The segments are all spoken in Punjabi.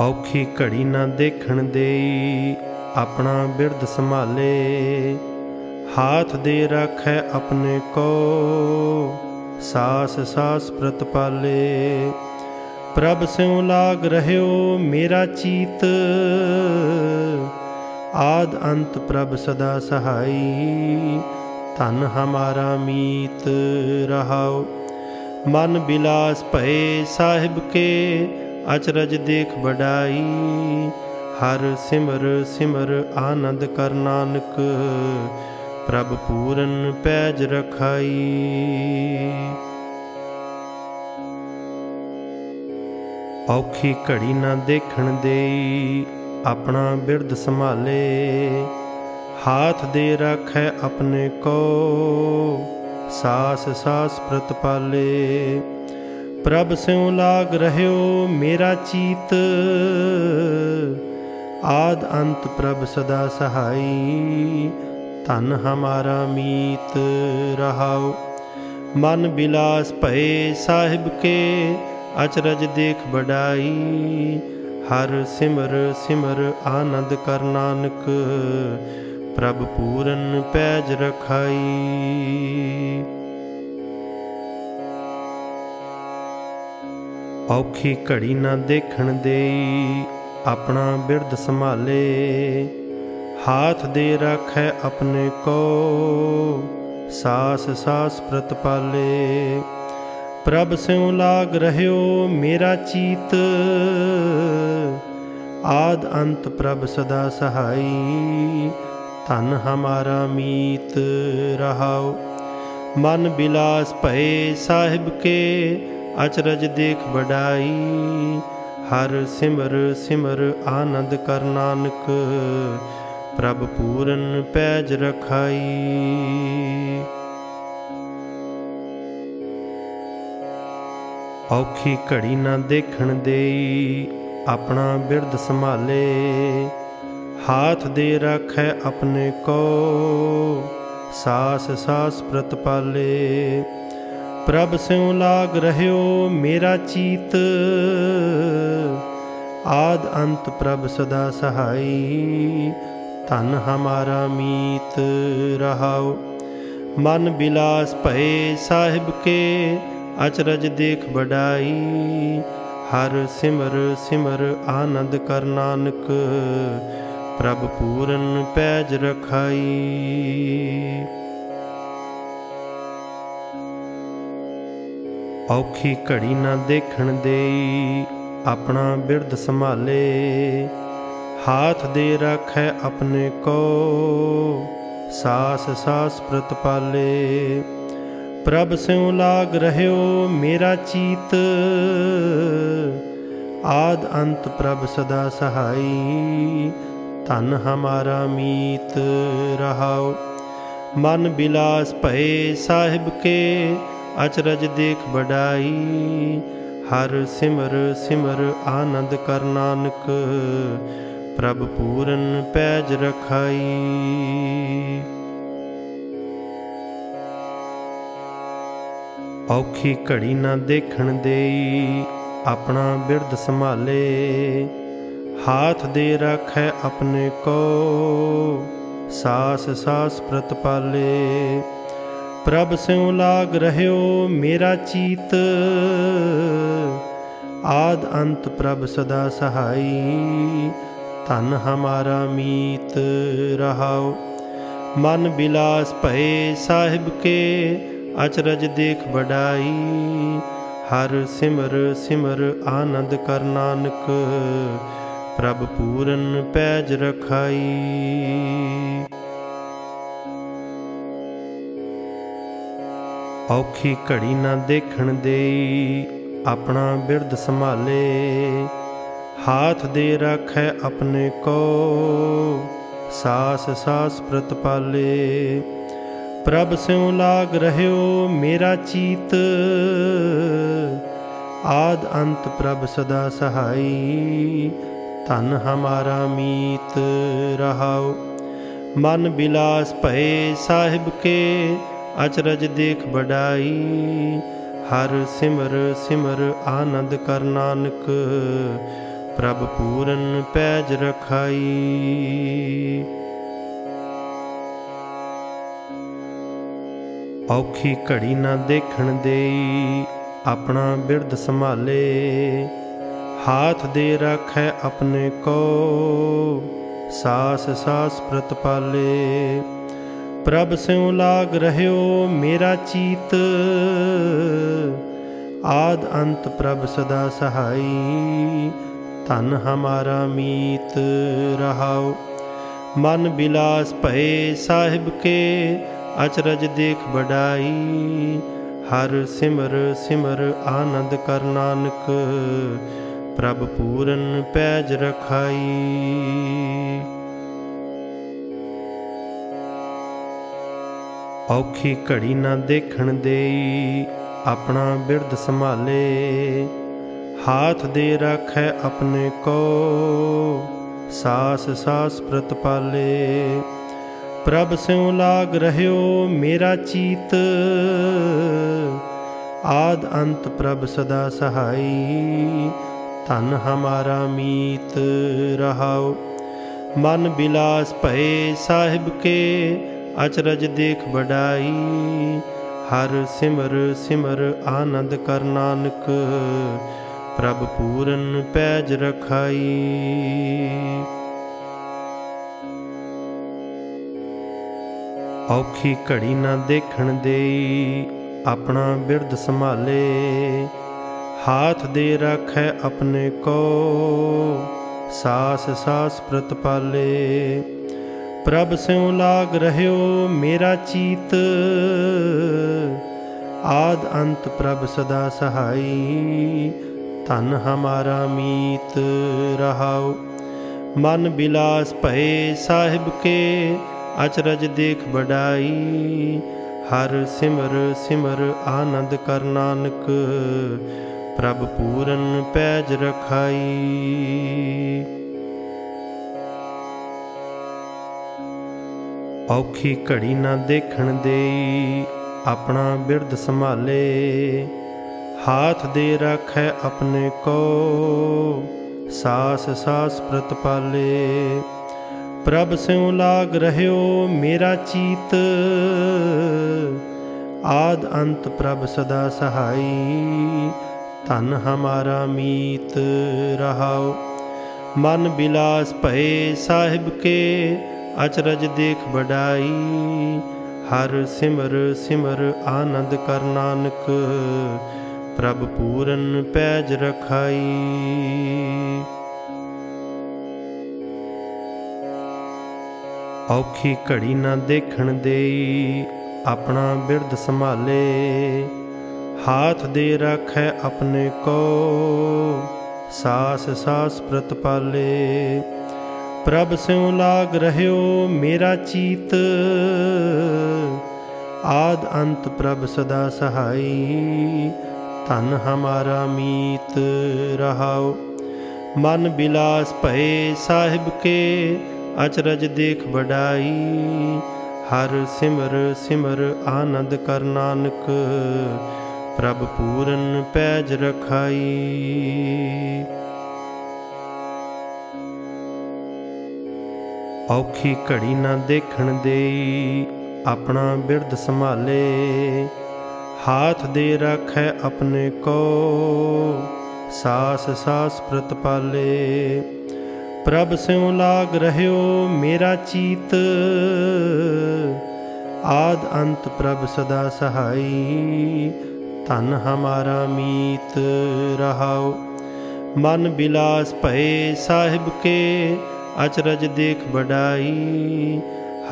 ਔਖੀ ਘੜੀ ਨਾ ਦੇਖਣ ਦੇਈ, ਆਪਣਾ ਬਿਰਧ ਸੰਭਾਲੇ। ਹਾਥ ਦੇ ਰੱਖੈ ਆਪਣੇ ਕੋ, ਸਾਸ ਸਾਸ ਪ੍ਰਤਪਾਲੇ ਪ੍ਰਭ ਸਿਉ ਲਾਗ ਰਹਿਓ ਮੇਰਾ ਚੀਤ, ਆਦ ਅੰਤ ਪ੍ਰਭ ਸਦਾ ਸਹਾਈ। ਧਨ ਹਮਾਰਾ ਮੀਤ ਰਹਾਓ। ਮਨ ਬਿਲਾਸ ਭਏ ਸਾਹਿਬ ਕੇ ਅਚਰਜ ਦੇਖ ਬੜਾਈ ਹਰ ਸਿਮਰ ਸਿਮਰ ਆਨੰਦ ਕਰ ਨਾਨਕ, ਪ੍ਰਭ ਪੂਰਨ ਪੈਜ ਰਖਾਈ। ਔਖੀ ਘੜੀ ਨਾ ਦੇਖਣ ਦੇਈ, ਆਪਣਾ ਬਿਰਧ ਸੰਭਾਲੇ। ਹਾਥ ਦੇ ਰੱਖੈ ਆਪਣੇ ਕੋ, ਸਾਸ ਸਾਸ ਪ੍ਰਤਪਾਲੇ। ਪ੍ਰਭ ਸਿਉ ਲਾਗ ਰਹਿਓ ਮੇਰਾ ਚੀਤ। ਆਦ ਅੰਤ ਪ੍ਰਭ ਸਦਾ ਸਹਾਈ, ਧਨ ਹਮਾਰਾ ਮੀਤ ਰਹਾਓ ਮਨ ਬਿਲਾਸ ਭਏ ਸਾਹਿਬ ਕੇ, ਅਚਰਜ ਦੇਖ ਬੜਾਈ ਹਰ ਸਿਮਰ ਸਿਮਰ ਆਨੰਦ ਕਰ ਨਾਨਕ, ਪ੍ਰਭ ਪੂਰਨ ਪੈਜ ਰਖਾਈ। ਔਖੀ ਘੜੀ ਨਾ ਦੇਖਣ ਦੇਈ, ਆਪਣਾ ਬਿਰਧ ਸੰਭਾਲੇ। ਹਾਥ ਦੇ ਰੱਖੈ ਆਪਣੇ ਕੋ, ਸਾਸ ਸਾਸ ਪ੍ਰਤਪਾਲੇ ਪ੍ਰਭ ਸਿਉ ਲਾਗ ਰਹਿਓ ਮੇਰਾ ਚੀਤ, ਆਦ ਅੰਤ ਪ੍ਰਭ ਸਦਾ ਸਹਾਈ। ਧਨ ਹਮਾਰਾ ਮੀਤ ਰਹਾਓ। ਮਨ ਬਿਲਾਸ ਭਏ ਸਾਹਿਬ ਕੇ ਅਚਰਜ ਦੇਖ ਬੜਾਈ ਹਰ ਸਿਮਰ ਸਿਮਰ ਆਨੰਦ ਕਰ ਨਾਨਕ, ਪ੍ਰਭ ਪੂਰਨ ਪੈਜ ਰਖਾਈ। ਔਖੀ ਘੜੀ ਨਾ ਦੇਖਣ ਦੇਈ, ਆਪਣਾ ਬਿਰਧ ਸੰਭਾਲੇ, ਹਾਥ ਦੇ ਰੱਖੈ ਆਪਣੇ ਕੋ, ਸਾਸ ਸਾਸ ਪ੍ਰਤਪਾਲੇ। ਪ੍ਰਭ ਸਿਉ ਲਾਗ ਰਹਿਓ ਮੇਰਾ ਚੀਤ। ਆਦ ਅੰਤ ਪ੍ਰਭ ਸਦਾ ਸਹਾਈ, ਧਨ ਹਮਾਰਾ ਮੀਤ ਰਹਾਓ। ਮਨ ਬਿਲਾਸ ਭਏ ਸਾਹਿਬ ਕੇ, ਅਚਰਜ ਦੇਖ ਬੜਾਈ ਹਰ ਸਿਮਰ ਸਿਮਰ ਆਨੰਦ ਕਰ ਨਾਨਕ, ਪ੍ਰਭ ਪੂਰਨ ਪੈਜ ਰਖਾਈ। ਔਖੀ ਘੜੀ ਨਾ ਦੇਖਣ ਦੇਈ, ਆਪਣਾ ਬਿਰਧ ਸੰਭਾਲੇ। ਹਾਥ ਦੇ ਰੱਖੈ ਆਪਣੇ ਕੋ, ਸਾਸ ਸਾਸ ਪ੍ਰਤਪਾਲੇ ਪ੍ਰਭ ਸਿਉ ਲਾਗ ਰਹਿਓ ਮੇਰਾ ਚੀਤ, ਆਦ ਅੰਤ ਪ੍ਰਭ ਸਦਾ ਸਹਾਈ। ਧਨ ਹਮਾਰਾ ਮੀਤ ਰਹਾਓ। ਮਨ ਬਿਲਾਸ ਭਏ ਸਾਹਿਬ ਕੇ ਅਚਰਜ ਦੇਖ ਬੜਾਈ ਹਰ ਸਿਮਰ ਸਿਮਰ ਆਨੰਦ ਕਰ ਨਾਨਕ, ਪ੍ਰਭ ਪੂਰਨ ਪੈਜ ਰਖਾਈ। ਔਖੀ ਘੜੀ ਨਾ ਦੇਖਣ ਦੇਈ, ਆਪਣਾ ਬਿਰਧ ਸੰਭਾਲੇ, ਹਾਥ ਦੇ ਰੱਖੈ ਆਪਣੇ ਕੋ, ਸਾਸ ਸਾਸ ਪ੍ਰਤਪਾਲੇ। ਪ੍ਰਭ ਸਿਉ ਲਾਗ ਰਹਿਓ ਮੇਰਾ ਚੀਤ। ਆਦ ਅੰਤ ਪ੍ਰਭ ਸਦਾ ਸਹਾਈ, ਧਨ ਹਮਾਰਾ ਮੀਤ ਰਹਾਓ। ਮਨ ਬਿਲਾਸ ਭਏ ਸਾਹਿਬ ਕੇ, ਅਚਰਜ ਦੇਖ ਬੜਾਈ ਹਰ ਸਿਮਰ ਸਿਮਰ ਆਨੰਦ ਕਰ ਨਾਨਕ, ਪ੍ਰਭ ਪੂਰਨ ਪੈਜ ਰਖਾਈ। ਔਖੀ ਘੜੀ ਨਾ ਦੇਖਣ ਦੇਈ, ਆਪਣਾ ਬਿਰਧ ਸੰਭਾਲੇ। ਹਾਥ ਦੇ ਰੱਖੈ ਆਪਣੇ ਕੋ, ਸਾਸ ਸਾਸ ਪ੍ਰਤਪਾਲੇ ਪ੍ਰਭ ਸਿਉ ਲਾਗ ਰਹਿਓ ਮੇਰਾ ਚੀਤ, ਆਦ ਅੰਤ ਪ੍ਰਭ ਸਦਾ ਸਹਾਈ। ਧਨ ਹਮਾਰਾ ਮੀਤ ਰਹਾਓ। ਮਨ ਬਿਲਾਸ ਭਏ ਸਾਹਿਬ ਕੇ ਅਚਰਜ ਦੇਖ ਬੜਾਈ ਹਰ ਸਿਮਰ ਸਿਮਰ ਆਨੰਦ ਕਰ ਨਾਨਕ, ਪ੍ਰਭ ਪੂਰਨ ਪੈਜ ਰਖਾਈ। ਔਖੀ ਘੜੀ ਨਾ ਦੇਖਣ ਦੇਈ, ਆਪਣਾ ਬਿਰਧ ਸੰਭਾਲੇ, ਹਾਥ ਦੇ ਰੱਖੈ ਆਪਣੇ ਕੋ, ਸਾਸ ਸਾਸ ਪ੍ਰਤਪਾਲੇ। ਪ੍ਰਭ ਸਿਉ ਲਾਗ ਰਹਿਓ ਮੇਰਾ ਚੀਤ। ਆਦ ਅੰਤ ਪ੍ਰਭ ਸਦਾ ਸਹਾਈ, ਧਨ ਹਮਾਰਾ ਮੀਤ ਰਹਾਉ ਮਨ ਬਿਲਾਸ ਭਏ ਸਾਹਿਬ ਕੇ, ਅਚਰਜ ਦੇਖ ਬੜਾਈ ਹਰ ਸਿਮਰ ਸਿਮਰ ਆਨੰਦ ਕਰ ਨਾਨਕ, ਪ੍ਰਭ ਪੂਰਨ ਪੈਜ ਰਖਾਈ। ਔਖੀ ਘੜੀ ਨਾ ਦੇਖਣ ਦੇਈ, ਆਪਣਾ ਬਿਰਧ ਸੰਭਾਲੇ। ਹਾਥ ਦੇ ਰੱਖੈ ਆਪਣੇ ਕੋ, ਸਾਸ ਸਾਸ ਪ੍ਰਤਪਾਲੇ ਪ੍ਰਭ ਸਿਉ ਲਾਗ ਰਹਿਓ ਮੇਰਾ ਚੀਤ, ਆਦ ਅੰਤ ਪ੍ਰਭ ਸਦਾ ਸਹਾਈ। ਧਨ ਹਮਾਰਾ ਮੀਤ ਰਹਾਓ। ਮਨ ਬਿਲਾਸ ਭਏ ਸਾਹਿਬ ਕੇ ਅਚਰਜ ਦੇਖ ਬੜਾਈ ਹਰ ਸਿਮਰ ਸਿਮਰ ਆਨੰਦ ਕਰ ਨਾਨਕ, ਪ੍ਰਭ ਪੂਰਨ ਪੈਜ ਰਖਾਈ। ਔਖੀ ਘੜੀ ਨਾ ਦੇਖਣ ਦੇਈ, ਆਪਣਾ ਬਿਰਧ ਸੰਭਾਲੇ, ਹਾਥ ਦੇ ਰੱਖੈ ਆਪਣੇ ਕੋ, ਸਾਸ ਸਾਸ ਪ੍ਰਤਪਾਲੇ। ਪ੍ਰਭ ਸਿਉ ਲਾਗ ਰਹਿਓ ਮੇਰਾ ਚੀਤ। ਆਦ ਅੰਤ ਪ੍ਰਭ ਸਦਾ ਸਹਾਈ, ਧਨ ਹਮਾਰਾ ਮੀਤ ਰਹਾਉ। ਮਨ ਬਿਲਾਸ ਭਏ ਸਾਹਿਬ ਕੇ, ਅਚਰਜ ਦੇਖ ਬੜਾਈ ਹਰ ਸਿਮਰ ਸਿਮਰ ਆਨੰਦ ਕਰ ਨਾਨਕ, ਪ੍ਰਭ ਪੂਰਨ ਪੈਜ ਰਖਾਈ। ਔਖੀ ਘੜੀ ਨਾ ਦੇਖਣ ਦੇਈ, ਆਪਣਾ ਬਿਰਧ ਸੰਭਾਲੇ। ਹਾਥ ਦੇ ਰੱਖੈ ਆਪਣੇ ਕੋ, ਸਾਸ ਸਾਸ ਪ੍ਰਤਪਾਲੇ ਪ੍ਰਭ ਸਿਉ ਲਾਗ ਰਹਿਓ ਮੇਰਾ ਚੀਤ, ਆਦ ਅੰਤ ਪ੍ਰਭ ਸਦਾ ਸਹਾਈ। ਧਨ ਹਮਾਰਾ ਮੀਤ ਰਹਾਉ ਮਨ ਬਿਲਾਸ ਭਏ ਸਾਹਿਬ ਕੇ ਅਚਰਜ ਦੇਖ ਬੜਾਈ ਹਰ ਸਿਮਰ ਸਿਮਰ ਆਨੰਦ ਕਰ ਨਾਨਕ, ਪ੍ਰਭ ਪੂਰਨ ਪੈਜ ਰਖਾਈ। ਔਖੀ ਘੜੀ ਨਾ ਦੇਖਣ ਦੇਈ, ਆਪਣਾ ਬਿਰਧ ਸੰਭਾਲੇ, ਹਾਥ ਦੇ ਰੱਖੈ ਆਪਣੇ ਕੋ, ਸਾਸ ਸਾਸ ਪ੍ਰਤਪਾਲੇ। ਪ੍ਰਭ ਸਿਉ ਲਾਗ ਰਹਿਓ ਮੇਰਾ ਚੀਤ ਆਦ ਅੰਤ ਪ੍ਰਭ ਸਦਾ ਸਹਾਈ ਧਨ ਹਮਾਰਾ ਮੀਤ ਰਹਾਉ ਮਨ ਬਿਲਾਸ ਭਏ ਸਾਹਿਬ ਕੇ ਅਚਰਜ ਦੇਖ ਬੜਾਈ ਹਰ ਸਿਮਰ ਸਿਮਰ ਆਨੰਦ ਕਰ ਨਾਨਕ ਪ੍ਰਭ ਪੂਰਨ ਪੈਜ ਰਖਾਈ ਔਖੀ ਘੜੀ ਨਾ ਦੇਖਣ ਦੇਈ, ਆਪਣਾ ਬਿਰਧ ਸੰਭਾਲੇ। ਹਾਥ ਦੇ ਰੱਖੈ ਆਪਣੇ ਕੋ, ਸਾਸ ਸਾਸ ਪ੍ਰਤਪਾਲੇ ਪ੍ਰਭ ਸਿਉ ਲਾਗ ਰਹਿਓ ਮੇਰਾ ਚੀਤ, ਆਦ ਅੰਤ ਪ੍ਰਭ ਸਦਾ ਸਹਾਈ। ਧਨ ਹਮਾਰਾ ਮੀਤ ਰਹਾਓ ਮਨ ਬਿਲਾਸ ਭਏ ਸਾਹਿਬ ਕੇ। ਅਚਰਜ ਦੇਖ ਬੜਾਈ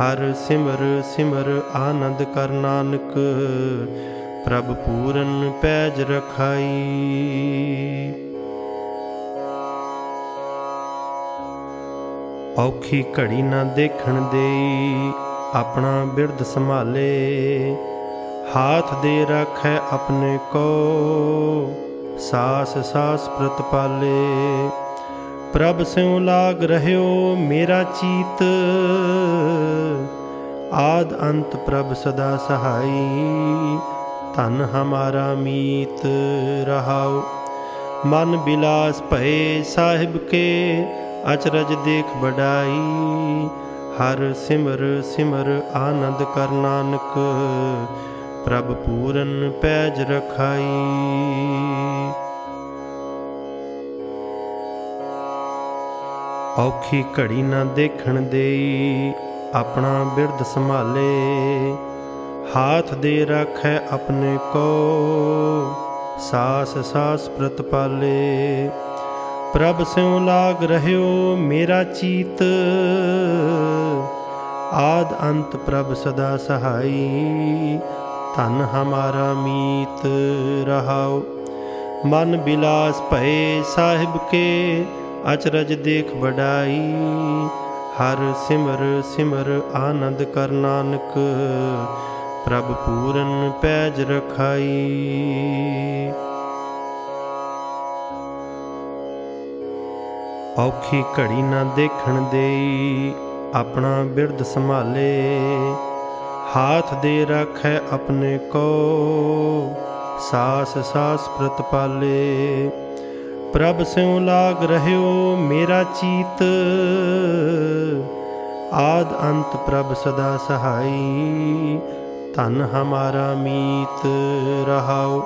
ਹਰ ਸਿਮਰ ਸਿਮਰ ਆਨੰਦ ਕਰ ਨਾਨਕ, ਪ੍ਰਭ ਪੂਰਨ ਪੈਜ ਰਖਾਈ। ਔਖੀ ਘੜੀ ਨਾ ਦੇਖਣ ਦੇਈ, ਆਪਣਾ ਬਿਰਧ ਸੰਭਾਲੇ, ਹਾਥ ਦੇ ਰੱਖੈ ਆਪਣੇ ਕੋ, ਸਾਸ ਸਾਸ ਪ੍ਰਤਪਾਲੇ। ਪ੍ਰਭ ਸਿਉ ਲਾਗ ਰਹਿਓ ਮੇਰਾ ਚੀਤ। ਆਦ ਅੰਤ ਪ੍ਰਭ ਸਦਾ ਸਹਾਈ, ਧਨ ਹਮਾਰਾ ਮੀਤ ਰਹਾਉ। ਮਨ ਬਿਲਾਸ ਭਏ ਸਾਹਿਬ ਕੇ, ਅਚਰਜ ਦੇਖ ਬੜਾਈ ਹਰ ਸਿਮਰ ਸਿਮਰ ਆਨੰਦ ਕਰ ਨਾਨਕ, ਪ੍ਰਭ ਪੂਰਨ ਪੈਜ ਰਖਾਈ। ਔਖੀ ਘੜੀ ਨਾ ਦੇਖਣ ਦੇਈ, ਆਪਣਾ ਬਿਰਧ ਸੰਭਾਲੇ। ਹਾਥ ਦੇ ਰੱਖੈ ਆਪਣੇ ਕੋ, ਸਾਸ ਸਾਸ ਪ੍ਰਤਪਾਲੇ ਪ੍ਰਭ ਸਿਉ ਲਾਗ ਰਹਿਓ ਮੇਰਾ ਚੀਤ, ਆਦ ਅੰਤ ਪ੍ਰਭ ਸਦਾ ਸਹਾਈ। ਧਨ ਹਮਾਰਾ ਮੀਤ ਰਹਾਓ। ਮਨ ਬਿਲਾਸ ਭਏ ਸਾਹਿਬ ਕੇ ਅਚਰਜ ਦੇਖ ਬੜਾਈ ਹਰ ਸਿਮਰ ਸਿਮਰ ਆਨੰਦ ਕਰ ਨਾਨਕ, ਪ੍ਰਭ ਪੂਰਨ ਪੈਜ ਰਖਾਈ। ਔਖੀ ਘੜੀ ਨਾ ਦੇਖਣ ਦੇਈ, ਆਪਣਾ ਬਿਰਧ ਸੰਭਾਲੇ, ਹਾਥ ਦੇ ਰੱਖੈ ਆਪਣੇ ਕੋ, ਸਾਸ ਸਾਸ ਪ੍ਰਤਪਾਲੇ। ਪ੍ਰਭ ਸਿਉ ਲਾਗ ਰਹਿਓ ਮੇਰਾ ਚੀਤ। ਆਦ ਅੰਤ ਪ੍ਰਭ ਸਦਾ ਸਹਾਈ, ਧਨ ਹਮਾਰਾ ਮੀਤ ਰਹਾਉ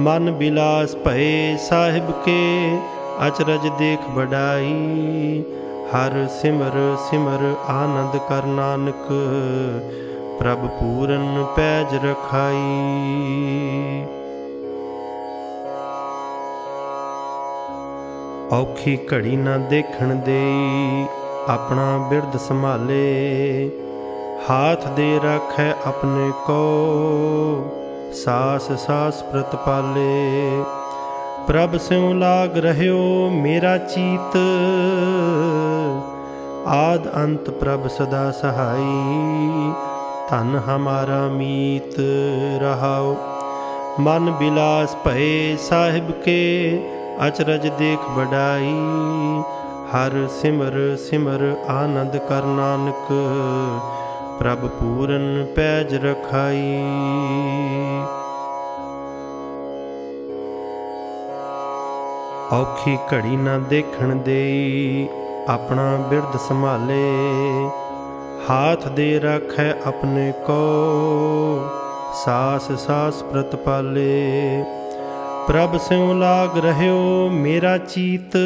ਮਨ ਬਿਲਾਸ ਭਏ ਸਾਹਿਬ ਕੇ, ਅਚਰਜ ਦੇਖ ਬੜਾਈ ਹਰ ਸਿਮਰ ਸਿਮਰ ਆਨੰਦ ਕਰ ਨਾਨਕ, ਪ੍ਰਭ ਪੂਰਨ ਪੈਜ ਰਖਾਈ। ਔਖੀ ਘੜੀ ਨਾ ਦੇਖਣ ਦੇਈ, ਆਪਣਾ ਬਿਰਧ ਸੰਭਾਲੇ। ਹਾਥ ਦੇ ਰੱਖੈ ਆਪਣੇ ਕੋ, ਸਾਸ ਸਾਸ ਪ੍ਰਤਪਾਲੇ ਪ੍ਰਭ ਸਿਉ ਲਾਗ ਰਹਿਓ ਮੇਰਾ ਚੀਤ, ਆਦ ਅੰਤ ਪ੍ਰਭ ਸਦਾ ਸਹਾਈ। ਧਨ ਹਮਾਰਾ ਮੀਤ ਰਹਾਓ। ਮਨ ਬਿਲਾਸ ਭਏ ਸਾਹਿਬ ਕੇ ਅਚਰਜ ਦੇਖ ਬੜਾਈ ਹਰ ਸਿਮਰ ਸਿਮਰ ਆਨੰਦ ਕਰ ਨਾਨਕ, ਪ੍ਰਭ ਪੂਰਨ ਪੈਜ ਰਖਾਈ। ਔਖੀ ਘੜੀ ਨਾ ਦੇਖਣ ਦੇਈ, ਆਪਣਾ ਬਿਰਧ ਸੰਭਾਲੇ, ਹਾਥ ਦੇ ਰੱਖੈ ਆਪਣੇ ਕੋ, ਸਾਸ ਸਾਸ ਪ੍ਰਤਪਾਲੇ। ਪ੍ਰਭ ਸਿਉ ਲਾਗ ਰਹਿਓ ਮੇਰਾ ਚੀਤ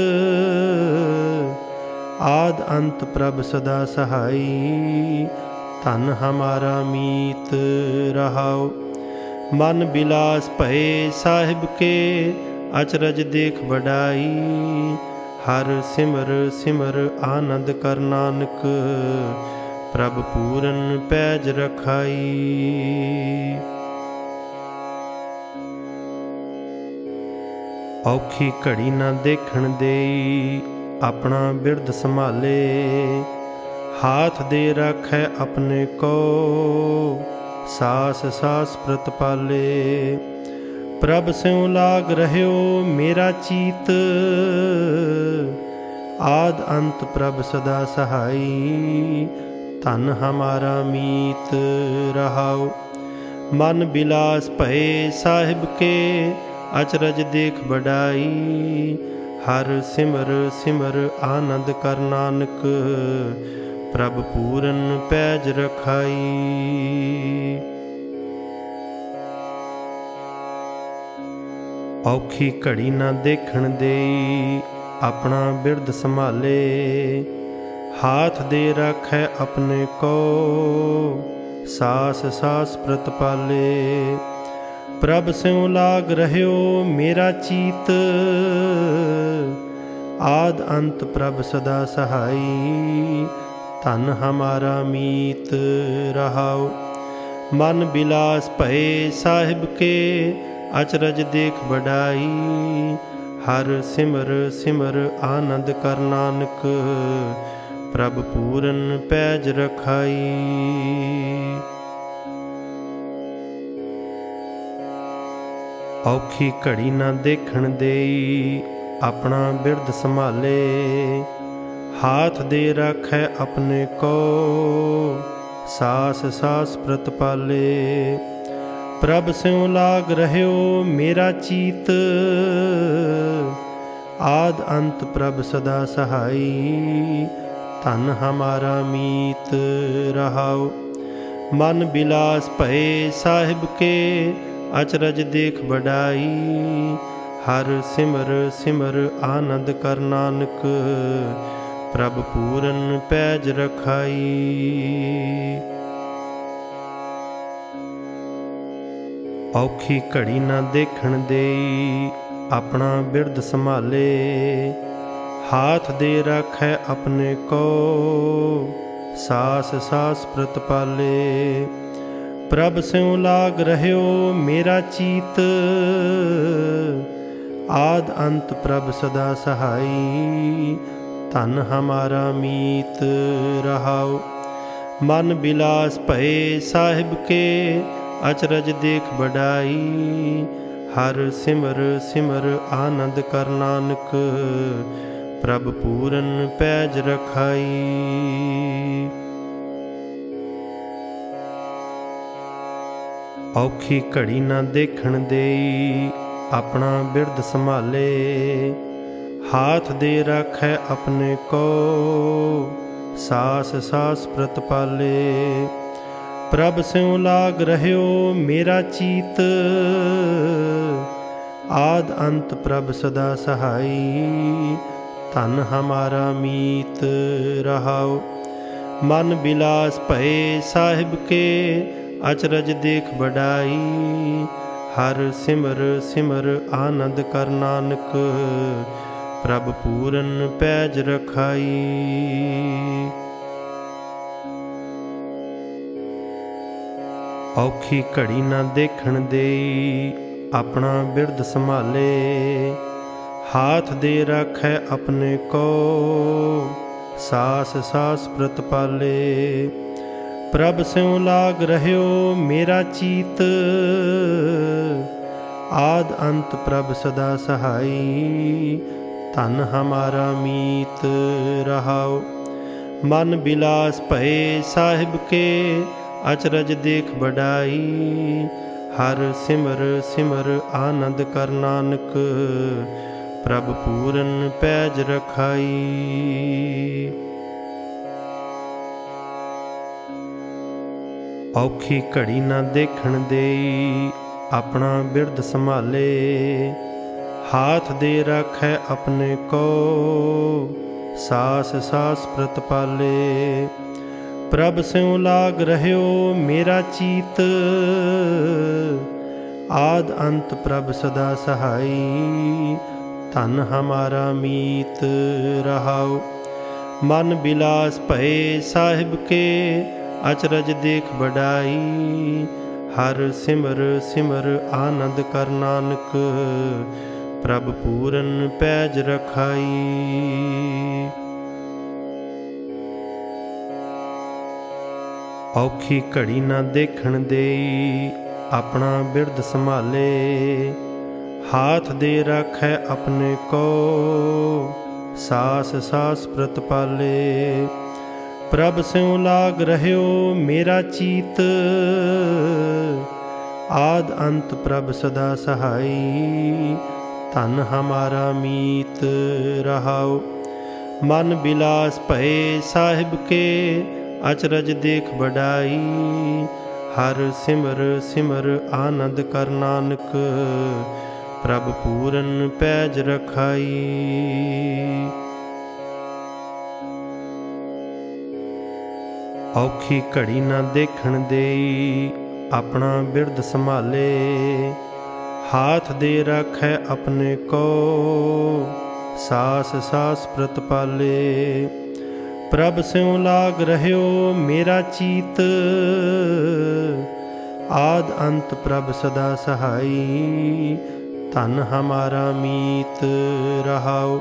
ਆਦ ਅੰਤ ਪ੍ਰਭ ਸਦਾ ਸਹਾਈ ਧਨ ਹਮਾਰਾ ਮੀਤ ਰਹਾਉ ਮਨ ਬਿਲਾਸ ਭਏ ਸਾਹਿਬ ਕੇ ਅਚਰਜ ਦੇਖ ਬੜਾਈ ਹਰ ਸਿਮਰ ਸਿਮਰ ਆਨੰਦ ਕਰ ਨਾਨਕ ਪ੍ਰਭ ਪੂਰਨ ਪੈਜ ਰਖਾਈ ਔਖੀ ਘੜੀ ਨਾ ਦੇਖਣ ਦੇਈ, ਆਪਣਾ ਬਿਰਧ ਸੰਭਾਲੇ। ਹਾਥ ਦੇ ਰੱਖੈ ਆਪਣੇ ਕੋ, ਸਾਸ ਸਾਸ ਪ੍ਰਤਪਾਲੇ ਪ੍ਰਭ ਸਿਉ ਲਾਗ ਰਹਿਓ ਮੇਰਾ ਚੀਤ, ਆਦ ਅੰਤ ਪ੍ਰਭ ਸਦਾ ਸਹਾਈ। ਧਨ ਹਮਾਰਾ ਮੀਤ ਰਹਾਓ। ਮਨ ਬਿਲਾਸ ਭਏ ਸਾਹਿਬ ਕੇ ਅਚਰਜ ਦੇਖ ਬੜਾਈ ਹਰ ਸਿਮਰ ਸਿਮਰ ਆਨੰਦ ਕਰ ਨਾਨਕ, ਪ੍ਰਭ ਪੂਰਨ ਪੈਜ ਰਖਾਈ। ਔਖੀ ਘੜੀ ਨਾ ਦੇਖਣ ਦੇਈ, ਆਪਣਾ ਬਿਰਧ ਸੰਭਾਲੇ, ਹਾਥ ਦੇ ਰੱਖੈ ਆਪਣੇ ਕੋ, ਸਾਸ ਸਾਸ ਪ੍ਰਤਪਾਲੇ। ਪ੍ਰਭ ਸਿਉ ਲਾਗ ਰਹਿਓ ਮੇਰਾ ਚੀਤ ਆਦ ਅੰਤ ਪ੍ਰਭ ਸਦਾ ਸਹਾਈ ਧਨ ਹਮਾਰਾ ਮੀਤ ਰਹਾਉ ਮਨ ਬਿਲਾਸ ਭਏ ਸਾਹਿਬ ਕੇ ਅਚਰਜ ਦੇਖ ਬੜਾਈ ਹਰ ਸਿਮਰ ਸਿਮਰ ਆਨੰਦ ਕਰ ਨਾਨਕ ਪ੍ਰਭ ਪੂਰਨ ਪੈਜ ਰਖਾਈ ਔਖੀ ਘੜੀ ਨਾ ਦੇਖਣ ਦੇਈ, ਆਪਣਾ ਬਿਰਧ ਸੰਭਾਲੇ। ਹਾਥ ਦੇ ਰੱਖੈ ਆਪਣੇ ਕੋ, ਸਾਸ ਸਾਸ ਪ੍ਰਤਪਾਲੇ ਪ੍ਰਭ ਸਿਉ ਲਾਗ ਰਹਿਓ ਮੇਰਾ ਚੀਤ, ਆਦ ਅੰਤ ਪ੍ਰਭ ਸਦਾ ਸਹਾਈ। ਧਨ ਹਮਾਰਾ ਮੀਤ ਰਹਾਓ। ਮਨ ਬਿਲਾਸ ਭਏ ਸਾਹਿਬ ਕੇ ਅਚਰਜ ਦੇਖ ਬੜਾਈ ਹਰ ਸਿਮਰ ਸਿਮਰ ਆਨੰਦ ਕਰ ਨਾਨਕ, ਪ੍ਰਭ ਪੂਰਨ ਪੈਜ ਰਖਾਈ। ਔਖੀ ਘੜੀ ਨਾ ਦੇਖਣ ਦੇਈ, ਆਪਣਾ ਬਿਰਧ ਸੰਭਾਲੇ, ਹਾਥ ਦੇ ਰੱਖੈ ਆਪਣੇ ਕੋ, ਸਾਸ ਸਾਸ ਪ੍ਰਤਪਾਲੇ। ਪ੍ਰਭ ਸਿਉ ਲਾਗ ਰਹਿਓ ਮੇਰਾ ਚੀਤ। ਆਦ ਅੰਤ ਪ੍ਰਭ ਸਦਾ ਸਹਾਈ, ਧਨ ਹਮਾਰਾ ਮੀਤ ਰਹਾਉ ਮਨ ਬਿਲਾਸ ਭਏ ਸਾਹਿਬ ਕੇ, ਅਚਰਜ ਦੇਖ ਬੜਾਈ ਹਰ ਸਿਮਰ ਸਿਮਰ ਆਨੰਦ ਕਰ ਨਾਨਕ, ਪ੍ਰਭ ਪੂਰਨ ਪੈਜ ਰਖਾਈ। ਔਖੀ ਘੜੀ ਨਾ ਦੇਖਣ ਦੇਈ, ਆਪਣਾ ਬਿਰਧ ਸੰਭਾਲੇ। ਹਾਥ ਦੇ ਰੱਖੈ ਆਪਣੇ ਕੋ, ਸਾਸ ਸਾਸ ਪ੍ਰਤਪਾਲੇ ਪ੍ਰਭ ਸਿਉ ਲਾਗ ਰਹਿਓ ਮੇਰਾ ਚੀਤ, ਆਦ ਅੰਤ ਪ੍ਰਭ ਸਦਾ ਸਹਾਈ। ਧਨ ਹਮਾਰਾ ਮੀਤ ਰਹਾਓ। ਮਨ ਬਿਲਾਸ ਭਏ ਸਾਹਿਬ ਕੇ ਅਚਰਜ ਦੇਖ ਬੜਾਈ ਹਰ ਸਿਮਰ ਸਿਮਰ ਆਨੰਦ ਕਰ ਨਾਨਕ, ਪ੍ਰਭ ਪੂਰਨ ਪੈਜ ਰਖਾਈ। ਔਖੀ ਘੜੀ ਨਾ ਦੇਖਣ ਦੇਈ, ਆਪਣਾ ਬਿਰਧ ਸੰਭਾਲੇ, ਹਾਥ ਦੇ ਰੱਖੈ ਆਪਣੇ ਕੋ, ਸਾਸ ਸਾਸ ਪ੍ਰਤਪਾਲੇ। ਪ੍ਰਭ ਸਿਉ ਲਾਗ ਰਹਿਓ ਮੇਰਾ ਚੀਤ। ਆਦ ਅੰਤ ਪ੍ਰਭ ਸਦਾ ਸਹਾਈ, ਧਨ ਹਮਾਰਾ ਮੀਤ ਰਹਾਉ ਮਨ ਬਿਲਾਸ ਭਏ ਸਾਹਿਬ ਕੇ, ਅਚਰਜ ਦੇਖ ਬੜਾਈ ਹਰ ਸਿਮਰ ਸਿਮਰ ਆਨੰਦ ਕਰ ਨਾਨਕ, ਪ੍ਰਭ ਪੂਰਨ ਪੈਜ ਰਖਾਈ। ਔਖੀ ਘੜੀ ਨਾ ਦੇਖਣ ਦੇਈ, ਆਪਣਾ ਬਿਰਧ ਸੰਭਾਲੇ। ਹਾਥ ਦੇ ਰੱਖੈ ਆਪਣੇ ਕੋ, ਸਾਸ ਸਾਸ ਪ੍ਰਤਪਾਲੇ ਪ੍ਰਭ ਸਿਉ ਲਾਗ ਰਹਿਓ ਮੇਰਾ ਚੀਤ, ਆਦ ਅੰਤ ਪ੍ਰਭ ਸਦਾ ਸਹਾਈ। ਧਨ ਹਮਾਰਾ ਮੀਤ ਰਹਾਉ। ਮਨ ਬਿਲਾਸ ਭਏ ਸਾਹਿਬ ਕੇ ਅਚਰਜ ਦੇਖ ਬੜਾਈ ਹਰ ਸਿਮਰ ਸਿਮਰ ਆਨੰਦ ਕਰ ਨਾਨਕ, ਪ੍ਰਭ ਪੂਰਨ ਪੈਜ ਰਖਾਈ। ਔਖੀ ਘੜੀ ਨਾ ਦੇਖਣ ਦੇਈ, ਆਪਣਾ ਬਿਰਧ ਸੰਭਾਲੇ, ਹਾਥ ਦੇ ਰੱਖੈ ਆਪਣੇ ਕੋ, ਸਾਸ ਸਾਸ ਪ੍ਰਤਪਾਲੇ। ਪ੍ਰਭ ਸਿਉ ਲਾਗ ਰਹਿਓ ਮੇਰਾ ਚੀਤ ਆਦ ਅੰਤ ਪ੍ਰਭ ਸਦਾ ਸਹਾਈ ਧਨ ਹਮਾਰਾ ਮੀਤ ਰਹਾਉ ਮਨ ਬਿਲਾਸ ਭਏ ਸਾਹਿਬ ਕੇ ਅਚਰਜ ਦੇਖ ਬੜਾਈ ਹਰ ਸਿਮਰ ਸਿਮਰ ਆਨੰਦ ਕਰ ਨਾਨਕ ਪ੍ਰਭ ਪੂਰਨ ਪੈਜ ਰਖਾਈ ਔਖੀ ਘੜੀ ਨਾ ਦੇਖਣ ਦੇਈ, ਆਪਣਾ ਬਿਰਧ ਸੰਭਾਲੇ। ਹਾਥ ਦੇ ਰੱਖੈ ਆਪਣੇ ਕੋ, ਸਾਸ ਸਾਸ ਪ੍ਰਤਪਾਲੇ ਪ੍ਰਭ ਸਿਉ ਲਾਗ ਰਹਿਓ ਮੇਰਾ ਚੀਤ, ਆਦ ਅੰਤ ਪ੍ਰਭ ਸਦਾ ਸਹਾਈ। ਧਨ ਹਮਾਰਾ ਮੀਤ ਰਹਾਓ।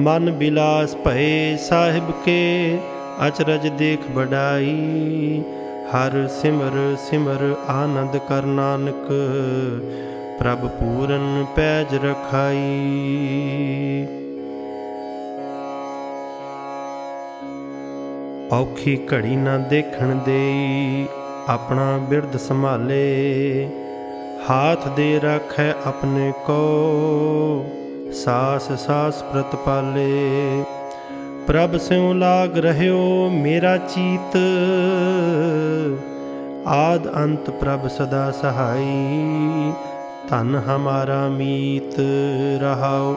ਮਨ ਬਿਲਾਸ ਭਏ ਸਾਹਿਬ ਕੇ ਅਚਰਜ ਦੇਖ ਬੜਾਈ ਹਰ ਸਿਮਰ ਸਿਮਰ ਆਨੰਦ ਕਰ ਨਾਨਕ, ਪ੍ਰਭ ਪੂਰਨ ਪੈਜ ਰਖਾਈ। ਔਖੀ ਘੜੀ ਨਾ ਦੇਖਣ ਦੇਈ, ਆਪਣਾ ਬਿਰਧ ਸੰਭਾਲੇ, ਹਾਥ ਦੇ ਰੱਖੈ ਆਪਣੇ ਕੋ, ਸਾਸ ਸਾਸ ਪ੍ਰਤਪਾਲੇ। ਪ੍ਰਭ ਸਿਉ ਲਾਗ ਰਹਿਓ ਮੇਰਾ ਚੀਤ। ਆਦ ਅੰਤ ਪ੍ਰਭ ਸਦਾ ਸਹਾਈ, ਧਨ ਹਮਾਰਾ ਮੀਤ ਰਹਾਓ।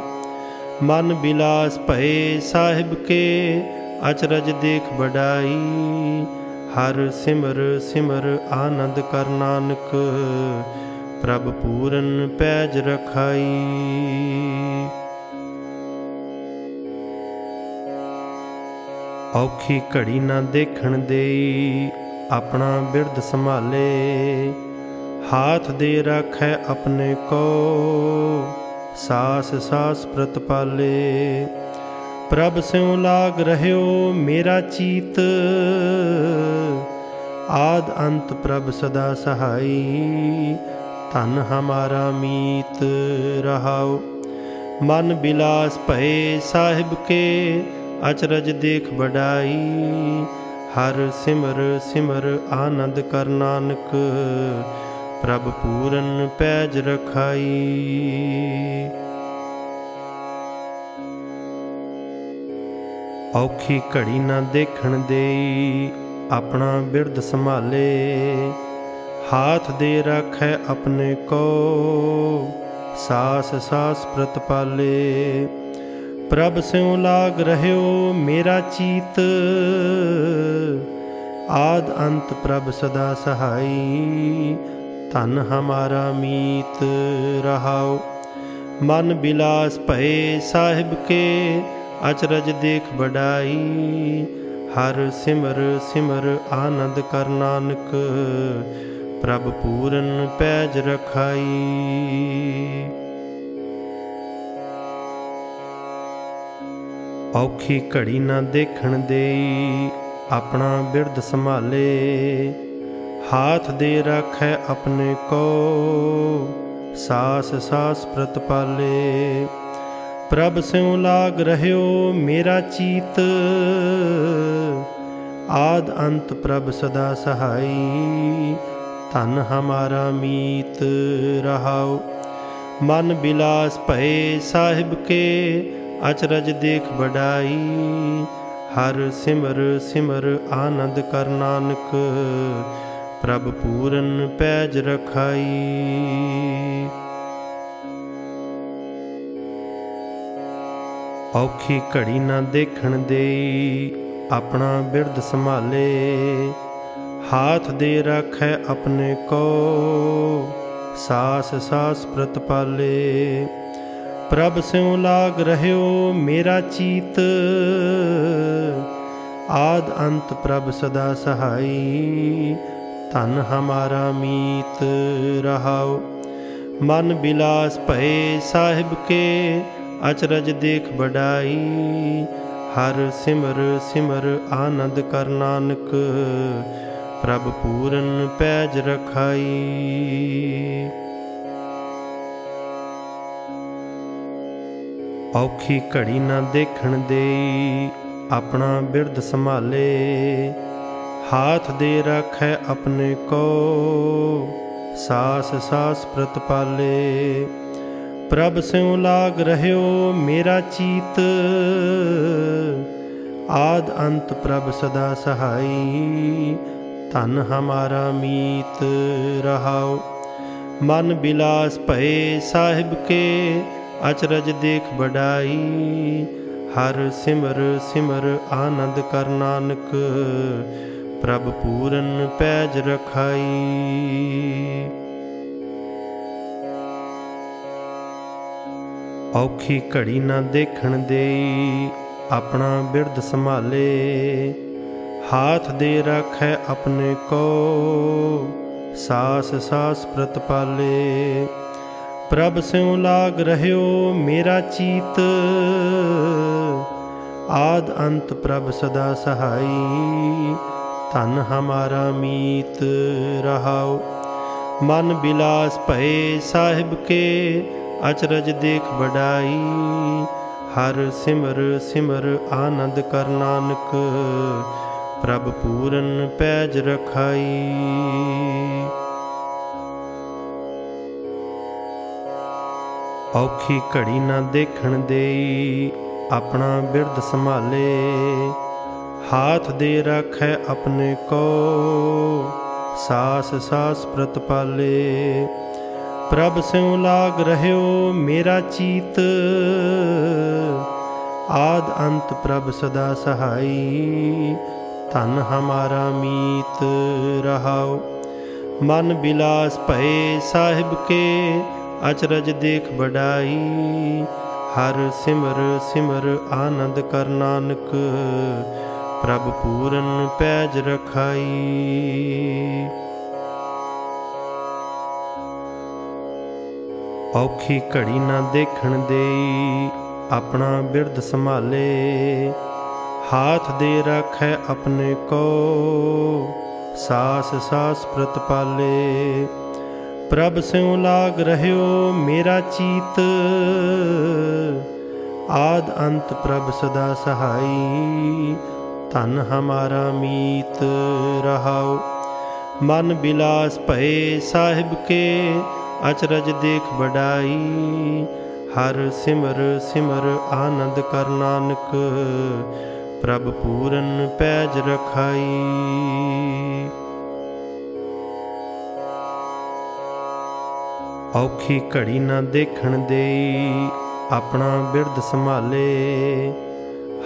ਮਨ ਬਿਲਾਸ ਭਏ ਸਾਹਿਬ ਕੇ, ਅਚਰਜ ਦੇਖ ਬੜਾਈ ਹਰ ਸਿਮਰ ਸਿਮਰ ਆਨੰਦ ਕਰ ਨਾਨਕ, ਪ੍ਰਭ ਪੂਰਨ ਪੈਜ ਰਖਾਈ। ਔਖੀ ਘੜੀ ਨਾ ਦੇਖਣ ਦੇਈ, ਆਪਣਾ ਬਿਰਧ ਸੰਭਾਲੇ। ਹਾਥ ਦੇ ਰੱਖੈ ਆਪਣੇ ਕੋ, ਸਾਸ ਸਾਸ ਪ੍ਰਤਪਾਲੇ ਪ੍ਰਭ ਸਿਉ ਲਾਗ ਰਹਿਓ ਮੇਰਾ ਚੀਤ, ਆਦ ਅੰਤ ਪ੍ਰਭ ਸਦਾ ਸਹਾਈ। ਧਨ ਹਮਾਰਾ ਮੀਤ ਰਹਾਓ। ਮਨ ਬਿਲਾਸ ਭਏ ਸਾਹਿਬ ਕੇ ਅਚਰਜ ਦੇਖ ਬੜਾਈ ਹਰ ਸਿਮਰ ਸਿਮਰ ਆਨੰਦ ਕਰ ਨਾਨਕ, ਪ੍ਰਭ ਪੂਰਨ ਪੈਜ ਰਖਾਈ। ਔਖੀ ਘੜੀ ਨਾ ਦੇਖਣ ਦੇਈ, ਆਪਣਾ ਬਿਰਧ ਸੰਭਾਲੇ, ਹਾਥ ਦੇ ਰੱਖੈ ਆਪਣੇ ਕੋ, ਸਾਸ ਸਾਸ ਪ੍ਰਤਪਾਲੇ। ਪ੍ਰਭ ਸਿਉ ਲਾਗ ਰਹਿਓ ਮੇਰਾ ਚੀਤ ਆਦ ਅੰਤ ਪ੍ਰਭ ਸਦਾ ਸਹਾਈ ਧਨ ਹਮਾਰਾ ਮੀਤ ਰਹਾਓ ਮਨ ਬਿਲਾਸ ਭਏ ਸਾਹਿਬ ਕੇ ਅਚਰਜ ਦੇਖ ਬੜਾਈ ਹਰ ਸਿਮਰ ਸਿਮਰ ਆਨੰਦ ਕਰ ਨਾਨਕ ਪ੍ਰਭ ਪੂਰਨ ਪੈਜ ਰਖਾਈ ਔਖੀ ਘੜੀ ਨਾ ਦੇਖਣ ਦੇਈ, ਆਪਣਾ ਬਿਰਧ ਸੰਭਾਲੇ। ਹਾਥ ਦੇ ਰੱਖੈ ਆਪਣੇ ਕੋ, ਸਾਸ ਸਾਸ ਪ੍ਰਤਪਾਲੇ ਪ੍ਰਭ ਸਿਉ ਲਾਗ ਰਹਿਓ ਮੇਰਾ ਚੀਤ, ਆਦ ਅੰਤ ਪ੍ਰਭ ਸਦਾ ਸਹਾਈ। ਧਨ ਹਮਾਰਾ ਮੀਤ ਰਹਾਓ। ਮਨ ਬਿਲਾਸ ਭਏ ਸਾਹਿਬ ਕੇ ਅਚਰਜ ਦੇਖ ਬੜਾਈ ਹਰ ਸਿਮਰ ਸਿਮਰ ਆਨੰਦ ਕਰ ਨਾਨਕ, ਪ੍ਰਭ ਪੂਰਨ ਪੈਜ ਰਖਾਈ। ਔਖੀ ਘੜੀ ਨਾ ਦੇਖਣ ਦੇਈ, ਆਪਣਾ ਬਿਰਧ ਸੰਭਾਲੇ, ਹਾਥ ਦੇ ਰੱਖੈ ਆਪਣੇ ਕੋ, ਸਾਸ ਸਾਸ ਪ੍ਰਤਪਾਲੇ। ਪ੍ਰਭ ਸਿਉ ਲਾਗ ਰਹਿਓ ਮੇਰਾ ਚੀਤ ਆਦ ਅੰਤ ਪ੍ਰਭ ਸਦਾ ਸਹਾਈ ਧਨ ਹਮਾਰਾ ਮੀਤ ਰਹਾਓ ਮਨ ਬਿਲਾਸ ਭਏ ਸਾਹਿਬ ਕੇ ਅਚਰਜ ਦੇਖ ਬੜਾਈ ਹਰ ਸਿਮਰ ਸਿਮਰ ਆਨੰਦ ਕਰ ਨਾਨਕ ਪ੍ਰਭ ਪੂਰਨ ਪੈਜ ਰਖਾਈ ਔਖੀ ਘੜੀ ਨਾ ਦੇਖਣ ਦੇਈ, ਆਪਣਾ ਬਿਰਧ ਸੰਭਾਲੇ। ਹਾਥ ਦੇ ਰੱਖੈ ਆਪਣੇ ਕੋ, ਸਾਸ ਸਾਸ ਪ੍ਰਤਪਾਲੇ ਪ੍ਰਭ ਸਿਉ ਲਾਗ ਰਹਿਓ ਮੇਰਾ ਚੀਤ, ਆਦ ਅੰਤ ਪ੍ਰਭ ਸਦਾ ਸਹਾਈ। ਧਨ ਹਮਾਰਾ ਮੀਤ ਰਹਾਓ। ਮਨ ਬਿਲਾਸ ਭਏ ਸਾਹਿਬ ਕੇ ਅਚਰਜ ਦੇਖ ਬੜਾਈ ਹਰ ਸਿਮਰ ਸਿਮਰ ਆਨੰਦ ਕਰ ਨਾਨਕ, ਪ੍ਰਭ ਪੂਰਨ ਪੈਜ ਰਖਾਈ। ਔਖੀ ਘੜੀ ਨਾ ਦੇਖਣ ਦੇਈ, ਆਪਣਾ ਬਿਰਧ ਸੰਭਾਲੇ, ਹਾਥ ਦੇ ਰੱਖੈ ਆਪਣੇ ਕੋ, ਸਾਸ ਸਾਸ ਪ੍ਰਤਪਾਲੇ। ਪ੍ਰਭ ਸਿਉ ਲਾਗ ਰਹਿਓ ਮੇਰਾ ਚੀਤ ਆਦ ਅੰਤ ਪ੍ਰਭ ਸਦਾ ਸਹਾਈ ਧਨ ਹਮਾਰਾ ਮੀਤ ਰਹਾਓ ਮਨ ਬਿਲਾਸ ਭਏ ਸਾਹਿਬ ਕੇ ਅਚਰਜ ਦੇਖ ਬੜਾਈ ਹਰ ਸਿਮਰ ਸਿਮਰ ਆਨੰਦ ਕਰ ਨਾਨਕ ਪ੍ਰਭ ਪੂਰਨ ਪੈਜ ਰਖਾਈ ਔਖੀ ਘੜੀ ਨਾ ਦੇਖਣ ਦੇਈ, ਆਪਣਾ ਬਿਰਧ ਸੰਭਾਲੇ। ਹਾਥ ਦੇ ਰੱਖੈ ਆਪਣੇ ਕੋ, ਸਾਸ ਸਾਸ ਪ੍ਰਤਪਾਲੇ ਪ੍ਰਭ ਸਿਉ ਲਾਗ ਰਹਿਓ ਮੇਰਾ ਚੀਤ, ਆਦ ਅੰਤ ਪ੍ਰਭ ਸਦਾ ਸਹਾਈ। ਧਨ ਹਮਾਰਾ ਮੀਤ ਰਹਾਓ। ਮਨ ਬਿਲਾਸ ਭਏ ਸਾਹਿਬ ਕੇ ਅਚਰਜ ਦੇਖ ਬੜਾਈ ਹਰ ਸਿਮਰ ਸਿਮਰ ਆਨੰਦ ਕਰ ਨਾਨਕ, ਪ੍ਰਭ ਪੂਰਨ ਪੈਜ ਰਖਾਈ। ਔਖੀ ਘੜੀ ਨਾ ਦੇਖਣ ਦੇਈ, ਆਪਣਾ ਬਿਰਧ ਸੰਭਾਲੇ, ਹਾਥ ਦੇ ਰੱਖੈ ਆਪਣੇ ਕੋ, ਸਾਸ ਸਾਸ ਪ੍ਰਤਪਾਲੇ। ਪ੍ਰਭ ਸਿਉ ਲਾਗ ਰਹਿਓ ਮੇਰਾ ਚੀਤ। ਆਦ ਅੰਤ ਪ੍ਰਭ ਸਦਾ ਸਹਾਈ, ਧਨ ਹਮਾਰਾ ਮੀਤ ਰਹਾਓ। ਮਨ ਬਿਲਾਸ ਭਏ ਸਾਹਿਬ ਕੇ, ਅਚਰਜ ਦੇਖ ਬੜਾਈ ਹਰ ਸਿਮਰ ਸਿਮਰ ਆਨੰਦ ਕਰ ਨਾਨਕ, ਪ੍ਰਭ ਪੂਰਨ ਪੈਜ ਰਖਾਈ। ਔਖੀ ਘੜੀ ਨਾ ਦੇਖਣ ਦੇਈ, ਆਪਣਾ ਬਿਰਧ ਸੰਭਾਲੇ।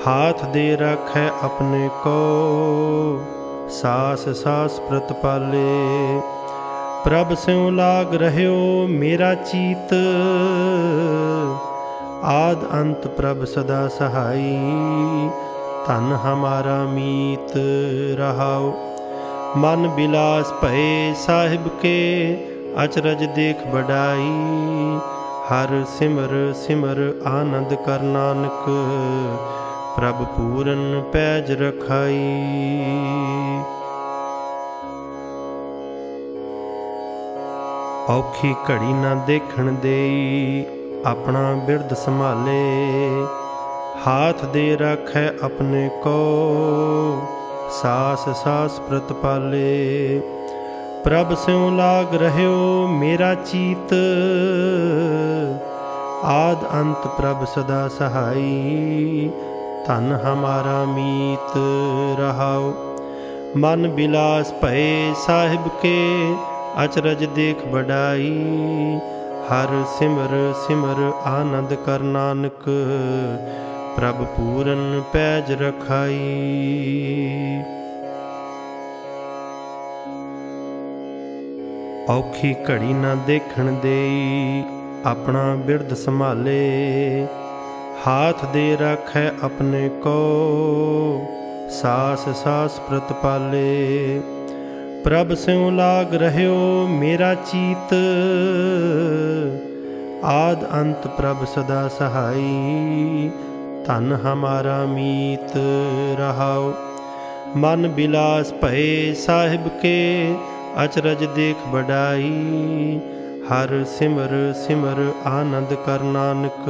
ਹਾਥ ਦੇ ਰੱਖੈ ਆਪਣੇ ਕੋ, ਸਾਸ ਸਾਸ ਪ੍ਰਤਪਾਲੇ ਪ੍ਰਭ ਸਿਉ ਲਾਗ ਰਹਿਓ ਮੇਰਾ ਚੀਤ, ਆਦ ਅੰਤ ਪ੍ਰਭ ਸਦਾ ਸਹਾਈ। ਧਨ ਹਮਾਰਾ ਮੀਤ ਰਹਾਓ, ਮਨ ਬਿਲਾਸ ਭਏ ਸਾਹਿਬ ਕੇ। ਅਚਰਜ ਦੇਖ ਬੜਾਈ ਹਰ ਸਿਮਰ ਸਿਮਰ ਆਨੰਦ ਕਰ ਨਾਨਕ, ਪ੍ਰਭ ਪੂਰਨ ਪੈਜ ਰਖਾਈ। ਔਖੀ ਘੜੀ ਨਾ ਦੇਖਣ ਦੇਈ, ਆਪਣਾ ਬਿਰਧ ਸੰਭਾਲੇ, ਹਾਥ ਦੇ ਰੱਖੈ ਆਪਣੇ ਕੋ, ਸਾਸ ਸਾਸ ਪ੍ਰਤਪਾਲੇ। ਪ੍ਰਭ ਸਿਉ ਲਾਗ ਰਹਿਓ ਮੇਰਾ ਚੀਤ ਆਦ ਅੰਤ ਪ੍ਰਭ ਸਦਾ ਸਹਾਈ ਧਨ ਹਮਾਰਾ ਮੀਤ ਰਹਾਓ ਮਨ ਬਿਲਾਸ ਭਏ ਸਾਹਿਬ ਕੇ ਅਚਰਜ ਦੇਖ ਬੜਾਈ ਹਰ ਸਿਮਰ ਸਿਮਰ ਆਨੰਦ ਕਰ ਨਾਨਕ ਪ੍ਰਭ ਪੂਰਨ ਪੈਜ ਰਖਾਈ ਔਖੀ ਘੜੀ ਨਾ ਦੇਖਣ ਦੇਈ, ਆਪਣਾ ਬਿਰਧ ਸੰਭਾਲੇ। ਹਾਥ ਦੇ ਰੱਖੈ ਆਪਣੇ ਕੋ, ਸਾਸ ਸਾਸ ਪ੍ਰਤਪਾਲੇ ਪ੍ਰਭ ਸਿਉ ਲਾਗ ਰਹਿਓ ਮੇਰਾ ਚੀਤ, ਆਦ ਅੰਤ ਪ੍ਰਭ ਸਦਾ ਸਹਾਈ। ਧਨ ਹਮਾਰਾ ਮੀਤ ਰਹਾਓ। ਮਨ ਬਿਲਾਸ ਭਏ ਸਾਹਿਬ ਕੇ ਅਚਰਜ ਦੇਖ ਬੜਾਈ ਹਰ ਸਿਮਰ ਸਿਮਰ ਆਨੰਦ ਕਰ ਨਾਨਕ,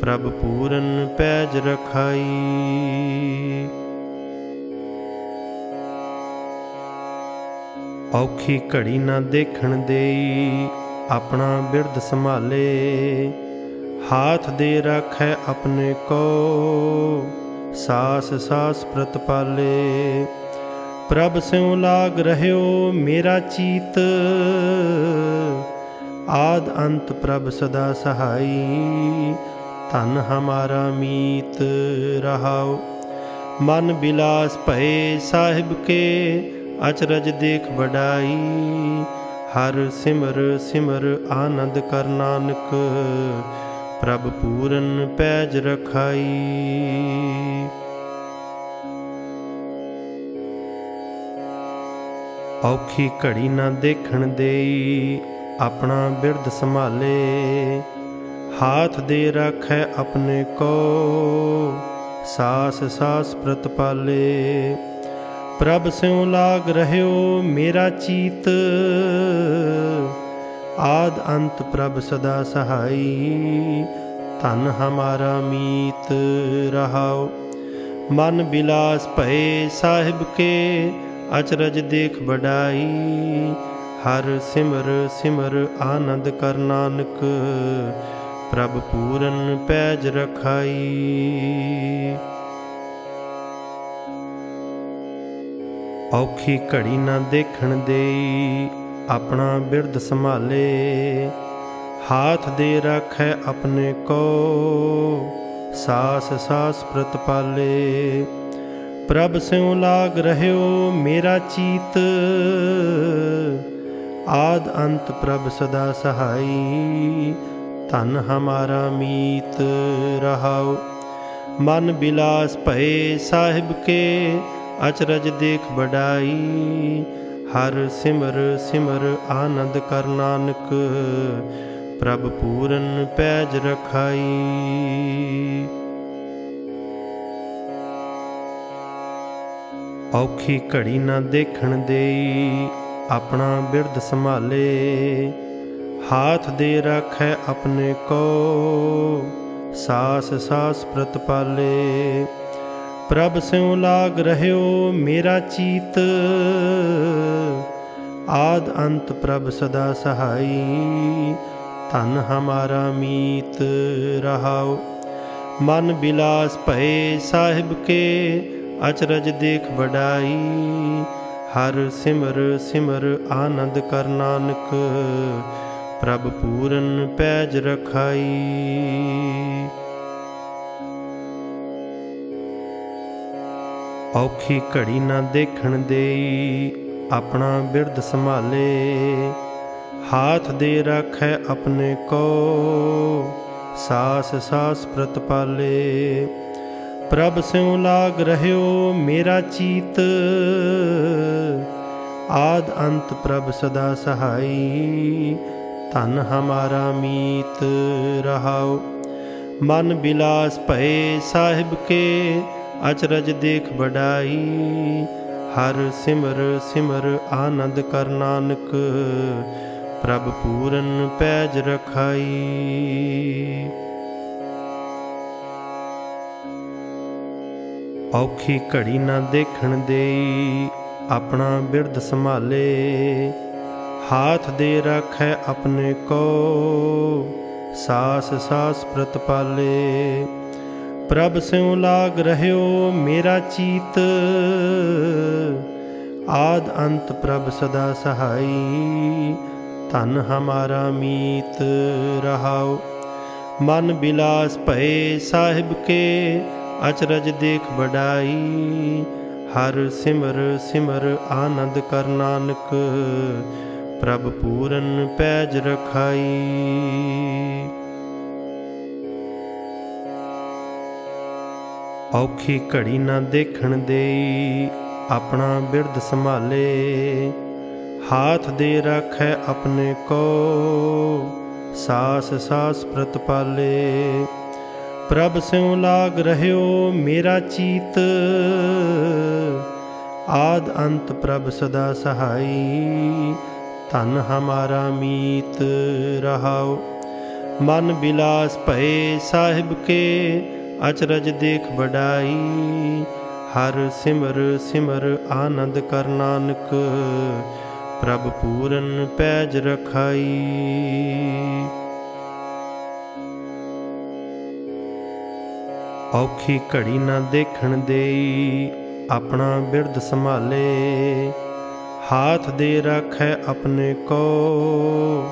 ਪ੍ਰਭ ਪੂਰਨ ਪੈਜ ਰਖਾਈ। ਔਖੀ ਘੜੀ ਨਾ ਦੇਖਣ ਦੇਈ, ਆਪਣਾ ਬਿਰਧ ਸੰਭਾਲੇ, ਹਾਥ ਦੇ ਰੱਖੈ ਆਪਣੇ ਕੋ, ਸਾਸ ਸਾਸ ਪ੍ਰਤਪਾਲੇ। ਪ੍ਰਭ ਸਿਉ ਲਾਗ ਰਹਿਓ ਮੇਰਾ ਚੀਤ। ਆਦ ਅੰਤ ਪ੍ਰਭ ਸਦਾ ਸਹਾਈ, ਧਨ ਹਮਾਰਾ ਮੀਤ ਰਹਾਓ। ਮਨ ਬਿਲਾਸ ਭਏ ਸਾਹਿਬ ਕੇ, ਅਚਰਜ ਦੇਖ ਬੜਾਈ ਹਰ ਸਿਮਰ ਸਿਮਰ ਆਨੰਦ ਕਰ ਨਾਨਕ, ਪ੍ਰਭ ਪੂਰਨ ਪੈਜ ਰਖਾਈ। ਔਖੀ ਘੜੀ ਨਾ ਦੇਖਣ ਦੇਈ, ਆਪਣਾ ਬਿਰਧ ਸੰਭਾਲੇ। ਹਾਥ ਦੇ ਰੱਖੈ ਆਪਣੇ ਕੋ, ਸਾਸ ਸਾਸ ਪ੍ਰਤਪਾਲੇ ਪ੍ਰਭ ਸਿਉ ਲਾਗ ਰਹਿਓ ਮੇਰਾ ਚੀਤ, ਆਦ ਅੰਤ ਪ੍ਰਭ ਸਦਾ ਸਹਾਈ। ਧਨ ਹਮਾਰਾ ਮੀਤ ਰਹਾਓ। ਮਨ ਬਿਲਾਸ ਭਏ ਸਾਹਿਬ ਕੇ ਅਚਰਜ ਦੇਖ ਬੜਾਈ ਹਰ ਸਿਮਰ ਸਿਮਰ ਆਨੰਦ ਕਰ ਨਾਨਕ, ਪ੍ਰਭ ਪੂਰਨ ਪੈਜ ਰਖਾਈ। ਔਖੀ ਘੜੀ ਨਾ ਦੇਖਣ ਦੇਈ, ਆਪਣਾ ਬਿਰਧ ਸੰਭਾਲੇ, ਹਾਥ ਦੇ ਰੱਖੈ ਆਪਣੇ ਕੋ, ਸਾਸ ਸਾਸ ਪ੍ਰਤਪਾਲੇ। ਪ੍ਰਭ ਸਿਉ ਲਾਗ ਰਹਿਓ ਮੇਰਾ ਚੀਤ। ਆਦ ਅੰਤ ਪ੍ਰਭ ਸਦਾ ਸਹਾਈ, ਧਨ ਹਮਾਰਾ ਮੀਤ ਰਹਾਉ ਮਨ ਬਿਲਾਸ ਭਏ ਸਾਹਿਬ ਕੇ, ਅਚਰਜ ਦੇਖ ਬੜਾਈ ਹਰ ਸਿਮਰ ਸਿਮਰ ਆਨੰਦ ਕਰ ਨਾਨਕ, ਪ੍ਰਭ ਪੂਰਨ ਪੈਜ ਰਖਾਈ। ਔਖੀ ਘੜੀ ਨਾ ਦੇਖਣ ਦੇਈ, ਆਪਣਾ ਬਿਰਧ ਸੰਭਾਲੇ। ਹਾਥ ਦੇ ਰੱਖੈ ਆਪਣੇ ਕੋ, ਸਾਸ ਸਾਸ ਪ੍ਰਤਪਾਲੇ ਪ੍ਰਭ ਸਿਉ ਲਾਗ ਰਹਿਓ ਮੇਰਾ ਚੀਤ, ਆਦ ਅੰਤ ਪ੍ਰਭ ਸਦਾ ਸਹਾਈ। ਧਨ ਹਮਾਰਾ ਮੀਤ ਰਹਾਓ, ਮਨ ਬਿਲਾਸ ਭਏ ਸਾਹਿਬ ਕੇ ਅਚਰਜ ਦੇਖ ਬੜਾਈ ਹਰ ਸਿਮਰ ਸਿਮਰ ਆਨੰਦ ਕਰ ਨਾਨਕ, ਪ੍ਰਭ ਪੂਰਨ ਪੈਜ ਰਖਾਈ। ਔਖੀ ਘੜੀ ਨਾ ਦੇਖਣ ਦੇਈ, ਆਪਣਾ ਬਿਰਧ ਸੰਭਾਲੇ, ਹਾਥ ਦੇ ਰੱਖੈ ਆਪਣੇ ਕੋ, ਸਾਸ ਸਾਸ ਪ੍ਰਤਪਾਲੇ। ਪ੍ਰਭ ਸਿਉ ਲਾਗ ਰਹਿਓ ਮੇਰਾ ਚੀਤ। ਆਦ ਅੰਤ ਪ੍ਰਭ ਸਦਾ ਸਹਾਈ, ਧਨ ਹਮਾਰਾ ਮੀਤ ਰਹਾਉ ਮਨ ਬਿਲਾਸ ਭਏ ਸਾਹਿਬ ਕੇ, ਅਚਰਜ ਦੇਖ ਬੜਾਈ ਹਰ ਸਿਮਰ ਸਿਮਰ ਆਨੰਦ ਕਰ ਨਾਨਕ, ਪ੍ਰਭ ਪੂਰਨ ਪੈਜ ਰਖਾਈ। ਔਖੀ ਘੜੀ ਨਾ ਦੇਖਣ ਦੇਈ, ਆਪਣਾ ਬਿਰਧ ਸੰਭਾਲੇ। ਹਾਥ ਦੇ ਰੱਖੈ ਆਪਣੇ ਕੋ, ਸਾਸ ਸਾਸ ਪ੍ਰਤਪਾਲੇ ਪ੍ਰਭ ਸਿਉ ਲਾਗ ਰਹਿਓ ਮੇਰਾ ਚੀਤ, ਆਦ ਅੰਤ ਪ੍ਰਭ ਸਦਾ ਸਹਾਈ। ਧਨ ਹਮਾਰਾ ਮੀਤ ਰਹਾਓ। ਮਨ ਬਿਲਾਸ ਭਏ ਸਾਹਿਬ ਕੇ ਅਚਰਜ ਦੇਖ ਬੜਾਈ ਹਰ ਸਿਮਰ ਸਿਮਰ ਆਨੰਦ ਕਰ ਨਾਨਕ, ਪ੍ਰਭ ਪੂਰਨ ਪੈਜ ਰਖਾਈ। ਔਖੀ ਘੜੀ ਨਾ ਦੇਖਣ ਦੇਈ, ਆਪਣਾ ਬਿਰਧ ਸੰਭਾਲੇ, ਹਾਥ ਦੇ ਰੱਖੈ ਆਪਣੇ ਕੋ, ਸਾਸ ਸਾਸ ਪ੍ਰਤਪਾਲੇ। ਪ੍ਰਭ ਸਿਉ ਲਾਗ ਰਹਿਓ ਮੇਰਾ ਚੀਤ। ਆਦ ਅੰਤ ਪ੍ਰਭ ਸਦਾ ਸਹਾਈ, ਧਨ ਹਮਾਰਾ ਮੀਤ ਰਹਾਉ ਮਨ ਬਿਲਾਸ ਭਏ ਸਾਹਿਬ ਕੇ, ਅਚਰਜ ਦੇਖ ਬੜਾਈ ਹਰ ਸਿਮਰ ਸਿਮਰ ਆਨੰਦ ਕਰ ਨਾਨਕ, ਪ੍ਰਭ ਪੂਰਨ ਪੈਜ ਰਖਾਈ। ਔਖੀ ਘੜੀ ਨਾ ਦੇਖਣ ਦੇਈ, ਆਪਣਾ ਬਿਰਧ ਸੰਭਾਲੇ। ਹਾਥ ਦੇ ਰੱਖੈ ਆਪਣੇ ਕੋ,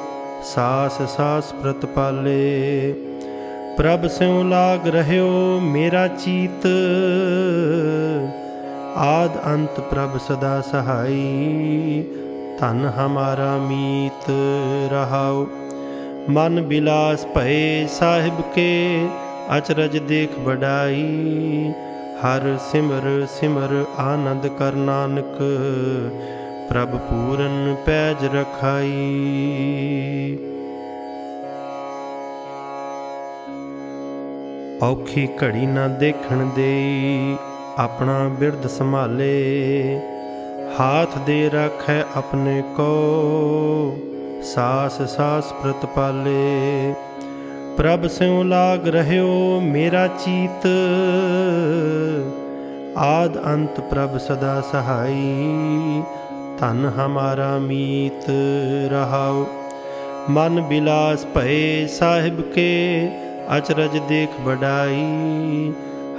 ਸਾਸ ਸਾਸ ਪ੍ਰਤਪਾਲੇ ਪ੍ਰਭ ਸਿਉ ਲਾਗ ਰਹਿਓ ਮੇਰਾ ਚੀਤ, ਆਦ ਅੰਤ ਪ੍ਰਭ ਸਦਾ ਸਹਾਈ। ਧਨ ਹਮਾਰਾ ਮੀਤ ਰਹਾਉ, ਮਨ ਬਿਲਾਸ ਭਏ ਸਾਹਿਬ ਕੇ। ਅਚਰਜ ਦੇਖ ਬੜਾਈ ਹਰ ਸਿਮਰ ਸਿਮਰ ਆਨੰਦ ਕਰ ਨਾਨਕ, ਪ੍ਰਭ ਪੂਰਨ ਪੈਜ ਰਖਾਈ। ਔਖੀ ਘੜੀ ਨਾ ਦੇਖਣ ਦੇਈ, ਆਪਣਾ ਬਿਰਧ ਸੰਭਾਲੇ, ਹਾਥ ਦੇ ਰੱਖੈ ਆਪਣੇ ਕੋ, ਸਾਸ ਸਾਸ ਪ੍ਰਤਪਾਲੇ। ਪ੍ਰਭ ਸਿਉ ਲਾਗ ਰਹਿਓ ਮੇਰਾ ਚੀਤ ਆਦ ਅੰਤ ਪ੍ਰਭ ਸਦਾ ਸਹਾਈ ਧਨ ਹਮਾਰਾ ਮੀਤ ਰਹਾਉ ਮਨ ਬਿਲਾਸ ਭਏ ਸਾਹਿਬ ਕੇ ਅਚਰਜ ਦੇਖ ਬੜਾਈ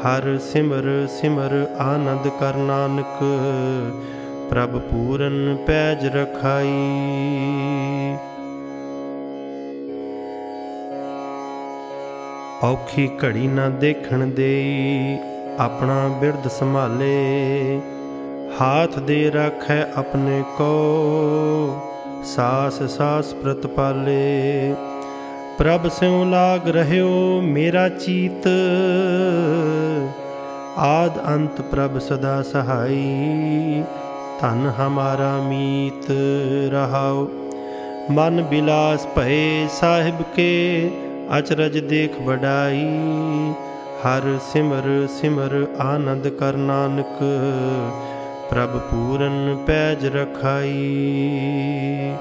ਹਰ ਸਿਮਰ ਸਿਮਰ ਆਨੰਦ ਕਰ ਨਾਨਕ ਪ੍ਰਭ ਪੂਰਨ ਪੈਜ ਰਖਾਈ ਔਖੀ ਘੜੀ ਨਾ ਦੇਖਣ ਦੇਈ, ਆਪਣਾ ਬਿਰਧ ਸੰਭਾਲੇ। ਹਾਥ ਦੇ ਰੱਖੈ ਆਪਣੇ ਕੋ, ਸਾਸ ਸਾਸ ਪ੍ਰਤਪਾਲੇ ਪ੍ਰਭ ਸਿਉ ਲਾਗ ਰਹਿਓ ਮੇਰਾ ਚੀਤ, ਆਦ ਅੰਤ ਪ੍ਰਭ ਸਦਾ ਸਹਾਈ। ਧਨ ਹਮਾਰਾ ਮੀਤ ਰਹਾਓ। ਮਨ ਬਿਲਾਸ ਭਏ ਸਾਹਿਬ ਕੇ ਅਚਰਜ ਦੇਖ ਬੜਾਈ ਹਰ ਸਿਮਰ ਸਿਮਰ ਆਨੰਦ ਕਰ ਨਾਨਕ, ਪ੍ਰਭ ਪੂਰਨ ਪੈਜ ਰਖਾਈ।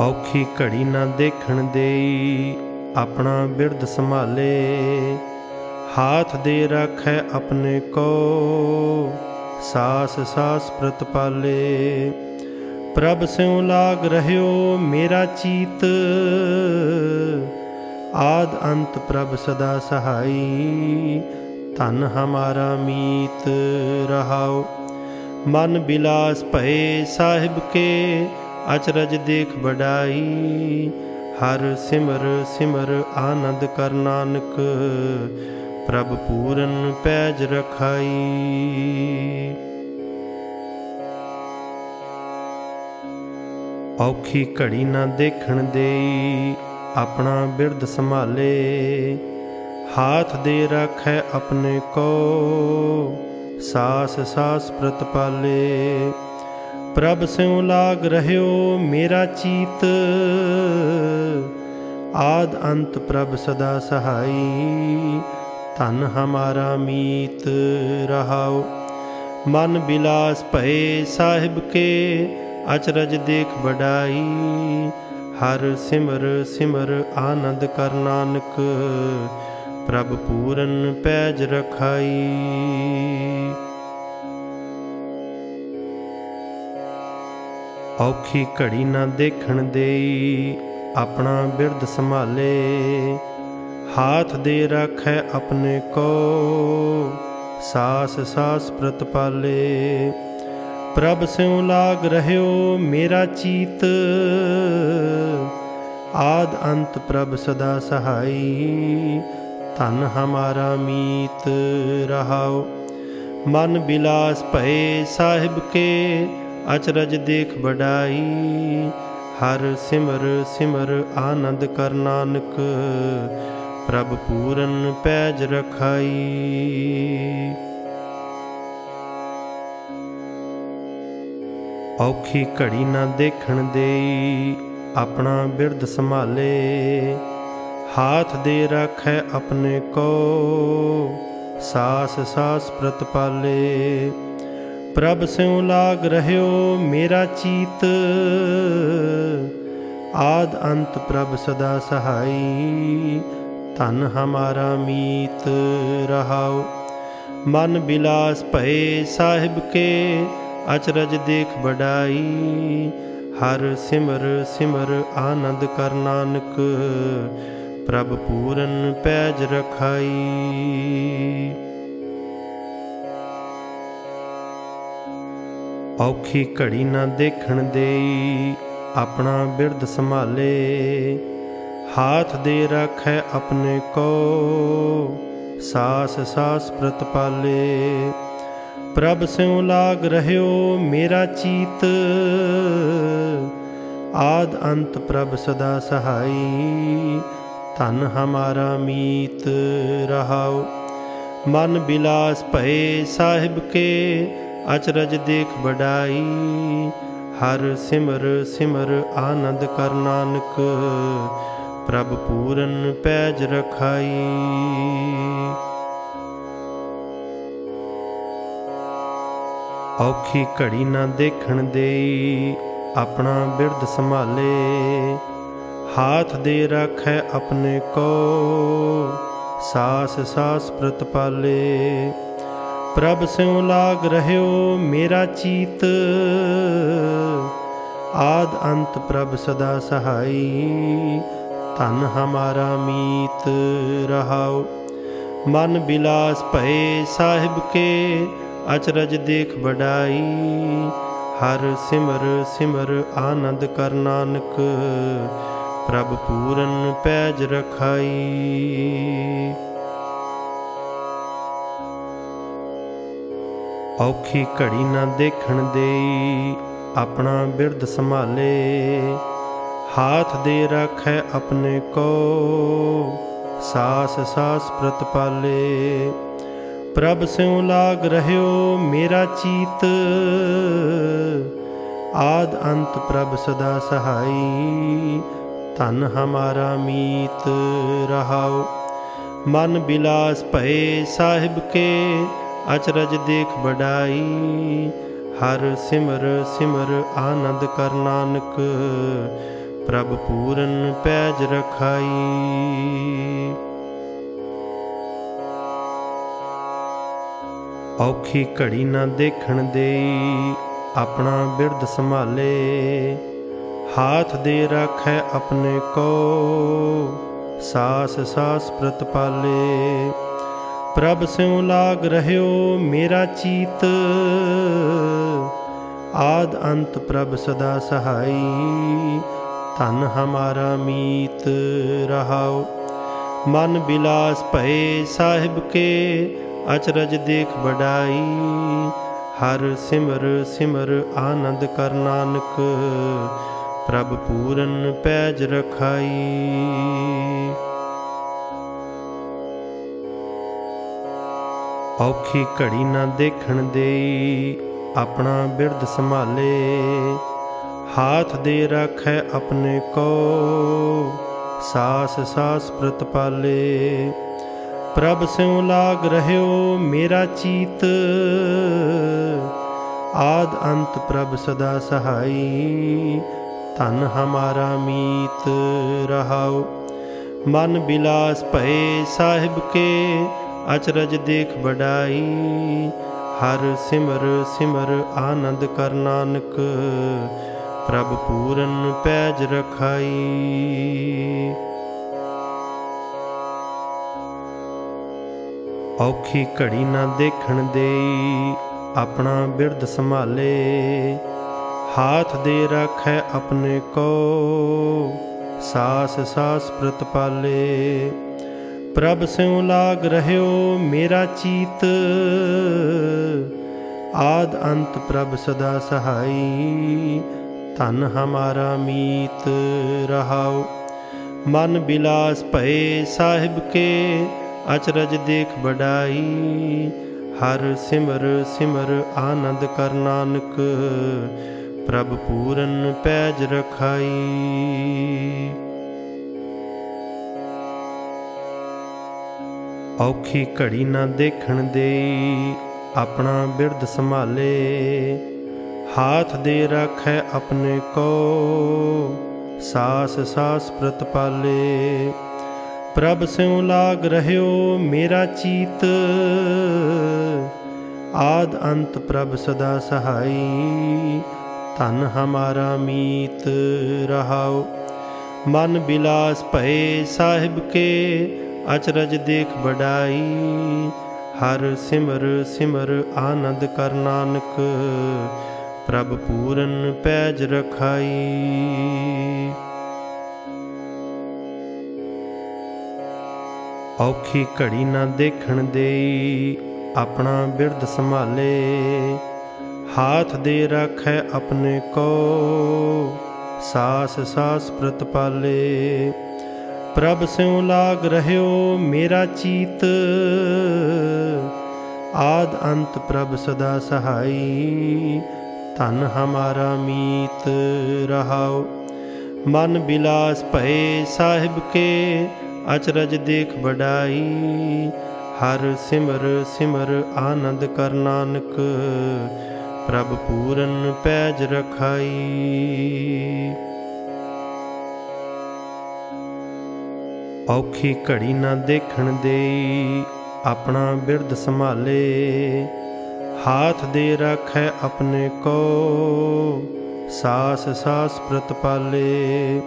ਔਖੀ ਘੜੀ ਨਾ ਦੇਖਣ ਦੇਈ, ਆਪਣਾ ਬਿਰਧ ਸੰਭਾਲੇ, ਹਾਥ ਦੇ ਰੱਖੈ ਆਪਣੇ ਕੋ, ਸਾਸ ਸਾਸ ਪ੍ਰਤਪਾਲੇ। ਪ੍ਰਭ ਸਿਉ ਲਾਗ ਰਹਿਓ ਮੇਰਾ ਚੀਤ। ਆਦ ਅੰਤ ਪ੍ਰਭ ਸਦਾ ਸਹਾਈ, ਧਨ ਹਮਾਰਾ ਮੀਤ ਰਹਾਉ ਮਨ ਬਿਲਾਸ ਭਏ ਸਾਹਿਬ ਕੇ, ਅਚਰਜ ਦੇਖ ਬੜਾਈ ਹਰ ਸਿਮਰ ਸਿਮਰ ਆਨੰਦ ਕਰ ਨਾਨਕ, ਪ੍ਰਭ ਪੂਰਨ ਪੈਜ ਰਖਾਈ। ਔਖੀ ਘੜੀ ਨਾ ਦੇਖਣ ਦੇਈ, ਆਪਣਾ ਬਿਰਧ ਸੰਭਾਲੇ। ਹਾਥ ਦੇ ਰੱਖੈ ਆਪਣੇ ਕੋ, ਸਾਸ ਸਾਸ ਪ੍ਰਤਪਾਲੇ ਪ੍ਰਭ ਸਿਉ ਲਾਗ ਰਹਿਓ ਮੇਰਾ ਚੀਤ, ਆਦ ਅੰਤ ਪ੍ਰਭ ਸਦਾ ਸਹਾਈ। ਧਨ ਹਮਾਰਾ ਮੀਤ ਰਹਾਓ। ਮਨ ਬਿਲਾਸ ਭਏ ਸਾਹਿਬ ਕੇ ਅਚਰਜ ਦੇਖ ਬੜਾਈ ਹਰ ਸਿਮਰ ਸਿਮਰ ਆਨੰਦ ਕਰ ਨਾਨਕ, ਪ੍ਰਭ ਪੂਰਨ ਪੈਜ ਰਖਾਈ। ਔਖੀ ਘੜੀ ਨਾ ਦੇਖਣ ਦੇਈ, ਆਪਣਾ ਬਿਰਧ ਸੰਭਾਲੇ, ਹਾਥ ਦੇ ਰੱਖੈ ਆਪਣੇ ਕੋ, ਸਾਸ ਸਾਸ ਪ੍ਰਤਪਾਲੇ। ਪ੍ਰਭ ਸਿਉ ਲਾਗ ਰਹਿਓ ਮੇਰਾ ਚੀਤ ਆਦ ਅੰਤ ਪ੍ਰਭ ਸਦਾ ਸਹਾਈ ਧਨ ਹਮਾਰਾ ਮੀਤ ਰਹਾਉ ਮਨ ਬਿਲਾਸ ਭਏ ਸਾਹਿਬ ਕੇ ਅਚਰਜ ਦੇਖ ਬੜਾਈ ਹਰ ਸਿਮਰ ਸਿਮਰ ਆਨੰਦ ਕਰ ਨਾਨਕ ਪ੍ਰਭ ਪੂਰਨ ਪੈਜ ਰਖਾਈ ਔਖੀ ਘੜੀ ਨਾ ਦੇਖਣ ਦੇਈ, ਆਪਣਾ ਬਿਰਧ ਸੰਭਾਲੇ। ਹਾਥ ਦੇ ਰੱਖੈ ਆਪਣੇ ਕੋ, ਸਾਸ ਸਾਸ ਪ੍ਰਤਪਾਲੇ ਪ੍ਰਭ ਸਿਉ ਲਾਗ ਰਹਿਓ ਮੇਰਾ ਚੀਤ, ਆਦ ਅੰਤ ਪ੍ਰਭ ਸਦਾ ਸਹਾਈ। ਧਨ ਹਮਾਰਾ ਮੀਤ ਰਹਾਓ। ਮਨ ਬਿਲਾਸ ਭਏ ਸਾਹਿਬ ਕੇ ਅਚਰਜ ਦੇਖ ਬੜਾਈ ਹਰ ਸਿਮਰ ਸਿਮਰ ਆਨੰਦ ਕਰ ਨਾਨਕ, ਪ੍ਰਭ ਪੂਰਨ ਪੈਜ ਰਖਾਈ। ਔਖੀ ਘੜੀ ਨਾ ਦੇਖਣ ਦੇਈ, ਆਪਣਾ ਬਿਰਧ ਸੰਭਾਲੇ, ਹਾਥ ਦੇ ਰੱਖੈ ਆਪਣੇ ਕੋ, ਸਾਸ ਸਾਸ ਪ੍ਰਤਪਾਲੇ। ਪ੍ਰਭ ਸਿਉ ਲਾਗ ਰਹਿਓ ਮੇਰਾ ਚੀਤ। ਆਦ ਅੰਤ ਪ੍ਰਭ ਸਦਾ ਸਹਾਈ, ਧਨ ਹਮਾਰਾ ਮੀਤ ਰਹਾਉ। ਮਨ ਬਿਲਾਸ ਭਏ ਸਾਹਿਬ ਕੇ, ਅਚਰਜ ਦੇਖ ਬੜਾਈ ਹਰ ਸਿਮਰ ਸਿਮਰ ਆਨੰਦ ਕਰ ਨਾਨਕ, ਪ੍ਰਭ ਪੂਰਨ ਪੈਜ ਰਖਾਈ। ਔਖੀ ਘੜੀ ਨਾ ਦੇਖਣ ਦੇਈ, ਆਪਣਾ ਬਿਰਧ ਸੰਭਾਲੇ। ਹਾਥ ਦੇ ਰੱਖੈ ਆਪਣੇ ਕੋ, ਸਾਸ ਸਾਸ ਪ੍ਰਤਪਾਲੇ ਪ੍ਰਭ ਸਿਉ ਲਾਗ ਰਹਿਓ ਮੇਰਾ ਚੀਤ, ਆਦ ਅੰਤ ਪ੍ਰਭ ਸਦਾ ਸਹਾਈ। ਧਨ ਹਮਾਰਾ ਮੀਤ ਰਹਾਓ। ਮਨ ਬਿਲਾਸ ਭਏ ਸਾਹਿਬ ਕੇ ਅਚਰਜ ਦੇਖ ਬੜਾਈ ਹਰ ਸਿਮਰ ਸਿਮਰ ਆਨੰਦ ਕਰ ਨਾਨਕ, ਪ੍ਰਭ ਪੂਰਨ ਪੈਜ ਰਖਾਈ। ਔਖੀ ਘੜੀ ਨਾ ਦੇਖਣ ਦੇਈ, ਆਪਣਾ ਬਿਰਧ ਸੰਭਾਲੇ, ਹਾਥ ਦੇ ਰੱਖੈ ਆਪਣੇ ਕੋ, ਸਾਸ ਸਾਸ ਪ੍ਰਤਪਾਲੇ। ਪ੍ਰਭ ਸਿਉ ਲਾਗ ਰਹਿਓ ਮੇਰਾ ਚੀਤ ਆਦ ਅੰਤ ਪ੍ਰਭ ਸਦਾ ਸਹਾਈ ਧਨ ਹਮਾਰਾ ਮੀਤ ਰਹਾਓ ਮਨ ਬਿਲਾਸ ਭਏ ਸਾਹਿਬ ਕੇ ਅਚਰਜ ਦੇਖ ਬੜਾਈ ਹਰ ਸਿਮਰ ਸਿਮਰ ਆਨੰਦ ਕਰ ਨਾਨਕ ਪ੍ਰਭ ਪੂਰਨ ਪੈਜ ਰਖਾਈ ਔਖੀ ਘੜੀ ਨਾ ਦੇਖਣ ਦੇਈ, ਆਪਣਾ ਬਿਰਧ ਸੰਭਾਲੇ। ਹਾਥ ਦੇ ਰੱਖੈ ਆਪਣੇ ਕੋ, ਸਾਸ ਸਾਸ ਪ੍ਰਤਪਾਲੇ ਪ੍ਰਭ ਸਿਉ ਲਾਗ ਰਹਿਓ ਮੇਰਾ ਚੀਤ, ਆਦ ਅੰਤ ਪ੍ਰਭ ਸਦਾ ਸਹਾਈ। ਧਨ ਹਮਾਰਾ ਮੀਤ ਰਹਾਓ। ਮਨ ਬਿਲਾਸ ਭਏ ਸਾਹਿਬ ਕੇ ਅਚਰਜ ਦੇਖ ਬੜਾਈ ਹਰ ਸਿਮਰ ਸਿਮਰ ਆਨੰਦ ਕਰ ਨਾਨਕ, ਪ੍ਰਭ ਪੂਰਨ ਪੈਜ ਰਖਾਈ। ਔਖੀ ਘੜੀ ਨਾ ਦੇਖਣ ਦੇਈ, ਆਪਣਾ ਬਿਰਧ ਸੰਭਾਲੇ, ਹਾਥ ਦੇ ਰੱਖੈ ਆਪਣੇ ਕੋ, ਸਾਸ ਸਾਸ ਪ੍ਰਤਪਾਲੇ। ਪ੍ਰਭ ਸਿਉ ਲਾਗ ਰਹਿਓ ਮੇਰਾ ਚੀਤ। ਆਦ ਅੰਤ ਪ੍ਰਭ ਸਦਾ ਸਹਾਈ, ਧਨ ਹਮਾਰਾ ਮੀਤ ਰਹਾਓ। ਮਨ ਬਿਲਾਸ ਭਏ ਸਾਹਿਬ ਕੇ, ਅਚਰਜ ਦੇਖ ਬੜਾਈ ਹਰ ਸਿਮਰ ਸਿਮਰ ਆਨੰਦ ਕਰ ਨਾਨਕ, ਪ੍ਰਭ ਪੂਰਨ ਪੈਜ ਰਖਾਈ। ਔਖੀ ਘੜੀ ਨਾ ਦੇਖਣ ਦੇਈ, ਆਪਣਾ ਬਿਰਧ ਸੰਭਾਲੇ। ਹਾਥ ਦੇ ਰੱਖੈ ਆਪਣੇ ਕੋ, ਸਾਸ ਸਾਸ ਪ੍ਰਤਪਾਲੇ ਪ੍ਰਭ ਸਿਉ ਲਾਗ ਰਹਿਓ ਮੇਰਾ ਚੀਤ, ਆਦ ਅੰਤ ਪ੍ਰਭ ਸਦਾ ਸਹਾਈ। ਧਨ ਹਮਾਰਾ ਮੀਤ ਰਹਾਓ। ਮਨ ਬਿਲਾਸ ਭਏ ਸਾਹਿਬ ਕੇ ਅਚਰਜ ਦੇਖ ਬੜਾਈ ਹਰ ਸਿਮਰ ਸਿਮਰ ਆਨੰਦ ਕਰ ਨਾਨਕ, ਪ੍ਰਭ ਪੂਰਨ ਪੈਜ ਰਖਾਈ। ਔਖੀ ਘੜੀ ਨਾ ਦੇਖਣ ਦੇਈ, ਆਪਣਾ ਬਿਰਧ ਸੰਭਾਲੇ, ਹਾਥ ਦੇ ਰੱਖੈ ਆਪਣੇ ਕੋ, ਸਾਸ ਸਾਸ ਪ੍ਰਤਪਾਲੇ। ਪ੍ਰਭ ਸਿਉ ਲਾਗ ਰਹਿਓ ਮੇਰਾ ਚੀਤ ਆਦ ਅੰਤ ਪ੍ਰਭ ਸਦਾ ਸਹਾਈ ਧਨ ਹਮਾਰਾ ਮੀਤ ਰਹਾਓ ਮਨ ਬਿਲਾਸ ਭਏ ਸਾਹਿਬ ਕੇ ਅਚਰਜ ਦੇਖ ਬੜਾਈ ਹਰ ਸਿਮਰ ਸਿਮਰ ਆਨੰਦ ਕਰ ਨਾਨਕ ਪ੍ਰਭ ਪੂਰਨ ਪੈਜ ਰਖਾਈ ਔਖੀ ਘੜੀ ਨਾ ਦੇਖਣ ਦੇਈ, ਆਪਣਾ ਬਿਰਧ ਸੰਭਾਲੇ। ਹਾਥ ਦੇ ਰੱਖੈ ਆਪਣੇ ਕੋ, ਸਾਸ ਸਾਸ ਪ੍ਰਤਪਾਲੇ ਪ੍ਰਭ ਸਿਉ ਲਾਗ ਰਹਿਓ ਮੇਰਾ ਚੀਤ, ਆਦ ਅੰਤ ਪ੍ਰਭ ਸਦਾ ਸਹਾਈ। ਧਨ ਹਮਾਰਾ ਮੀਤ ਰਹਾਓ। ਮਨ ਬਿਲਾਸ ਭਏ ਸਾਹਿਬ ਕੇ ਅਚਰਜ ਦੇਖ ਬੜਾਈ ਹਰ ਸਿਮਰ ਸਿਮਰ ਆਨੰਦ ਕਰ ਨਾਨਕ, ਪ੍ਰਭ ਪੂਰਨ ਪੈਜ ਰਖਾਈ। ਔਖੀ ਘੜੀ ਨਾ ਦੇਖਣ ਦੇਈ, ਆਪਣਾ ਬਿਰਧ ਸੰਭਾਲੇ, ਹਾਥ ਦੇ ਰੱਖੈ ਆਪਣੇ ਕੋ, ਸਾਸ ਸਾਸ ਪ੍ਰਤਪਾਲੇ।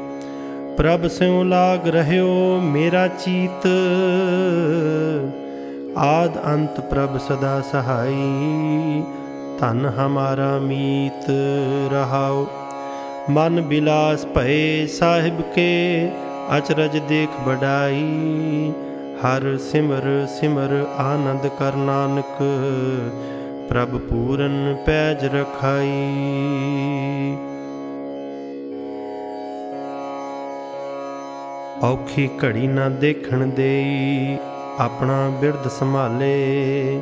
ਪ੍ਰਭ ਸਿਉ ਲਾਗ ਰਹਿਓ ਮੇਰਾ ਚੀਤ। ਆਦ ਅੰਤ ਪ੍ਰਭ ਸਦਾ ਸਹਾਈ, ਧਨ ਹਮਾਰਾ ਮੀਤ ਰਹਾਓ। ਮਨ ਬਿਲਾਸ ਭਏ ਸਾਹਿਬ ਕੇ, ਅਚਰਜ ਦੇਖ ਬੜਾਈ ਹਰ ਸਿਮਰ ਸਿਮਰ ਆਨੰਦ ਕਰ ਨਾਨਕ, ਪ੍ਰਭ ਪੂਰਨ ਪੈਜ ਰਖਾਈ। ਔਖੀ ਘੜੀ ਨਾ ਦੇਖਣ ਦੇਈ, ਆਪਣਾ ਬਿਰਧ ਸੰਭਾਲੇ।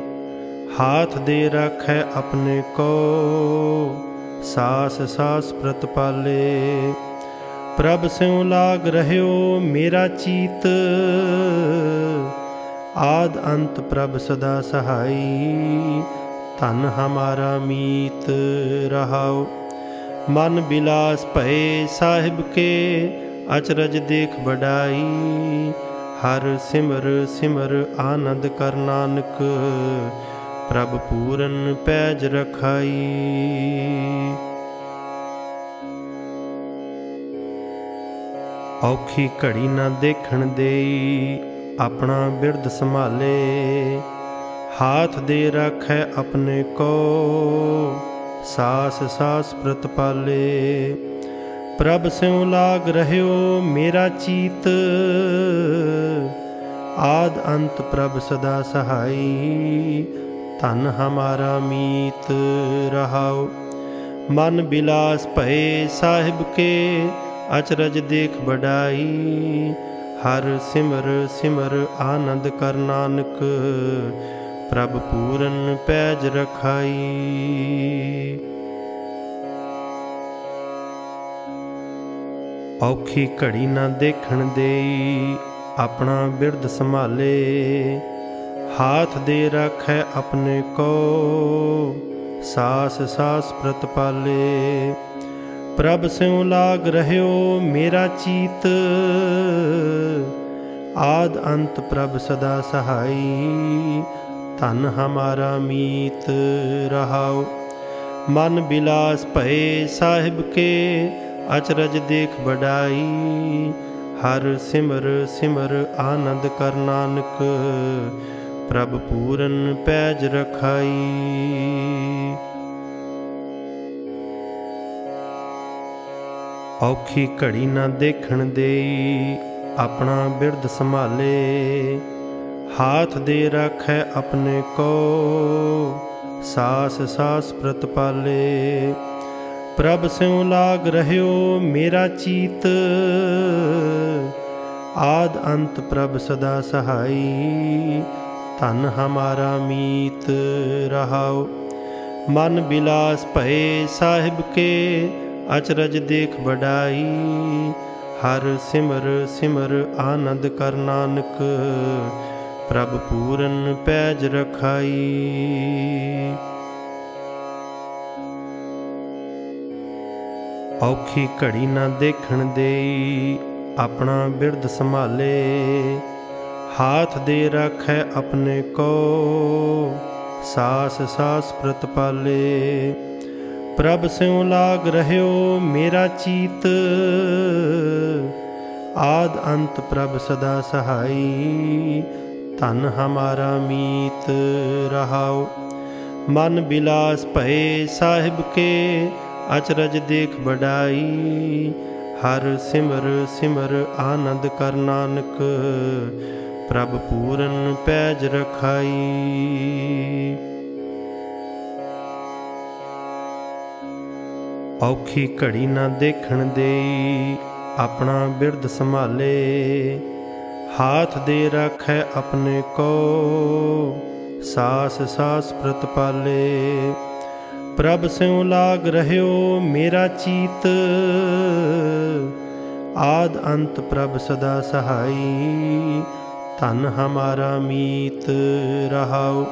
ਹਾਥ ਦੇ ਰੱਖੈ ਆਪਣੇ ਕੋ, ਸਾਸ ਸਾਸ ਪ੍ਰਤਪਾਲੇ ਪ੍ਰਭ ਸਿਉ ਲਾਗ ਰਹਿਓ ਮੇਰਾ ਚੀਤ, ਆਦ ਅੰਤ ਪ੍ਰਭ ਸਦਾ ਸਹਾਈ। ਧਨ ਹਮਾਰਾ ਮੀਤ ਰਹਾਓ। ਮਨ ਬਿਲਾਸ ਭਏ ਸਾਹਿਬ ਕੇ ਅਚਰਜ ਦੇਖ ਬੜਾਈ ਹਰ ਸਿਮਰ ਸਿਮਰ ਆਨੰਦ ਕਰ ਨਾਨਕ, ਪ੍ਰਭ ਪੂਰਨ ਪੈਜ ਰਖਾਈ। ਔਖੀ ਘੜੀ ਨਾ ਦੇਖਣ ਦੇਈ, ਆਪਣਾ ਬਿਰਧ ਸੰਭਾਲੇ, ਹਾਥ ਦੇ ਰੱਖੈ ਆਪਣੇ ਕੋ, ਸਾਸ ਸਾਸ ਪ੍ਰਤਪਾਲੇ। ਪ੍ਰਭ ਸਿਉ ਲਾਗ ਰਹਿਓ ਮੇਰਾ ਚੀਤ। ਆਦ ਅੰਤ ਪ੍ਰਭ ਸਦਾ ਸਹਾਈ, ਧਨ ਹਮਾਰਾ ਮੀਤ ਰਹਾਓ। ਮਨ ਬਿਲਾਸ ਭਏ ਸਾਹਿਬ ਕੇ, ਅਚਰਜ ਦੇਖ ਬੜਾਈ ਹਰ ਸਿਮਰ ਸਿਮਰ ਆਨੰਦ ਕਰ ਨਾਨਕ, ਪ੍ਰਭ ਪੂਰਨ ਪੈਜ ਰਖਾਈ। ਔਖੀ ਘੜੀ ਨਾ ਦੇਖਣ ਦੇਈ, ਆਪਣਾ ਬਿਰਧ ਸੰਭਾਲੇ। ਹਾਥ ਦੇ ਰੱਖੈ ਆਪਣੇ ਕੋ, ਸਾਸ ਸਾਸ ਪ੍ਰਤਪਾਲੇ ਪ੍ਰਭ ਸਿਉ ਲਾਗ ਰਹਿਓ ਮੇਰਾ ਚੀਤ, ਆਦ ਅੰਤ ਪ੍ਰਭ ਸਦਾ ਸਹਾਈ। ਧਨ ਹਮਾਰਾ ਮੀਤ ਰਹਾਓ। ਮਨ ਬਿਲਾਸ ਭਏ ਸਾਹਿਬ ਕੇ ਅਚਰਜ ਦੇਖ ਬੜਾਈ ਹਰ ਸਿਮਰ ਸਿਮਰ ਆਨੰਦ ਕਰ ਨਾਨਕ, ਪ੍ਰਭ ਪੂਰਨ ਪੈਜ ਰਖਾਈ। ਔਖੀ ਘੜੀ ਨਾ ਦੇਖਣ ਦੇਈ, ਆਪਣਾ ਬਿਰਧ ਸੰਭਾਲੇ, ਹਾਥ ਦੇ ਰੱਖੈ ਆਪਣੇ ਕੋ, ਸਾਸ ਸਾਸ ਪ੍ਰਤਪਾਲੇ। ਪ੍ਰਭ ਸਿਉ ਲਾਗ ਰਹਿਓ ਮੇਰਾ ਚੀਤ ਆਦ ਅੰਤ ਪ੍ਰਭ ਸਦਾ ਸਹਾਈ ਧਨ ਹਮਾਰਾ ਮੀਤ ਰਹਾਓ ਮਨ ਬਿਲਾਸ ਭਏ ਸਾਹਿਬ ਕੇ ਅਚਰਜ ਦੇਖ ਬੜਾਈ ਹਰ ਸਿਮਰ ਸਿਮਰ ਆਨੰਦ ਕਰ ਨਾਨਕ ਪ੍ਰਭ ਪੂਰਨ ਪੈਜ ਰਖਾਈ ਔਖੀ ਘੜੀ ਨਾ ਦੇਖਣ ਦੇਈ, ਆਪਣਾ ਬਿਰਧ ਸੰਭਾਲੇ। ਹਾਥ ਦੇ ਰੱਖੈ ਆਪਣੇ ਕੋ, ਸਾਸ ਸਾਸ ਪ੍ਰਤਪਾਲੇ ਪ੍ਰਭ ਸਿਉ ਲਾਗ ਰਹਿਓ ਮੇਰਾ ਚੀਤ, ਆਦ ਅੰਤ ਪ੍ਰਭ ਸਦਾ ਸਹਾਈ। ਧਨ ਹਮਾਰਾ ਮੀਤ ਰਹਾਓ। ਮਨ ਬਿਲਾਸ ਭਏ ਸਾਹਿਬ ਕੇ ਅਚਰਜ ਦੇਖ ਬੜਾਈ ਹਰ ਸਿਮਰ ਸਿਮਰ ਆਨੰਦ ਕਰ ਨਾਨਕ, ਪ੍ਰਭ ਪੂਰਨ ਪੈਜ ਰਖਾਈ। ਔਖੀ ਘੜੀ ਨਾ ਦੇਖਣ ਦੇਈ, ਆਪਣਾ ਬਿਰਧ ਸੰਭਾਲੇ, ਹਾਥ ਦੇ ਰੱਖੈ ਆਪਣੇ ਕੋ, ਸਾਸ ਸਾਸ ਪ੍ਰਤਪਾਲੇ। ਪ੍ਰਭ ਸਿਉ ਲਾਗ ਰਹਿਓ ਮੇਰਾ ਚੀਤ। ਆਦ ਅੰਤ ਪ੍ਰਭ ਸਦਾ ਸਹਾਈ, ਧਨ ਹਮਾਰਾ ਮੀਤ ਰਹਾਓ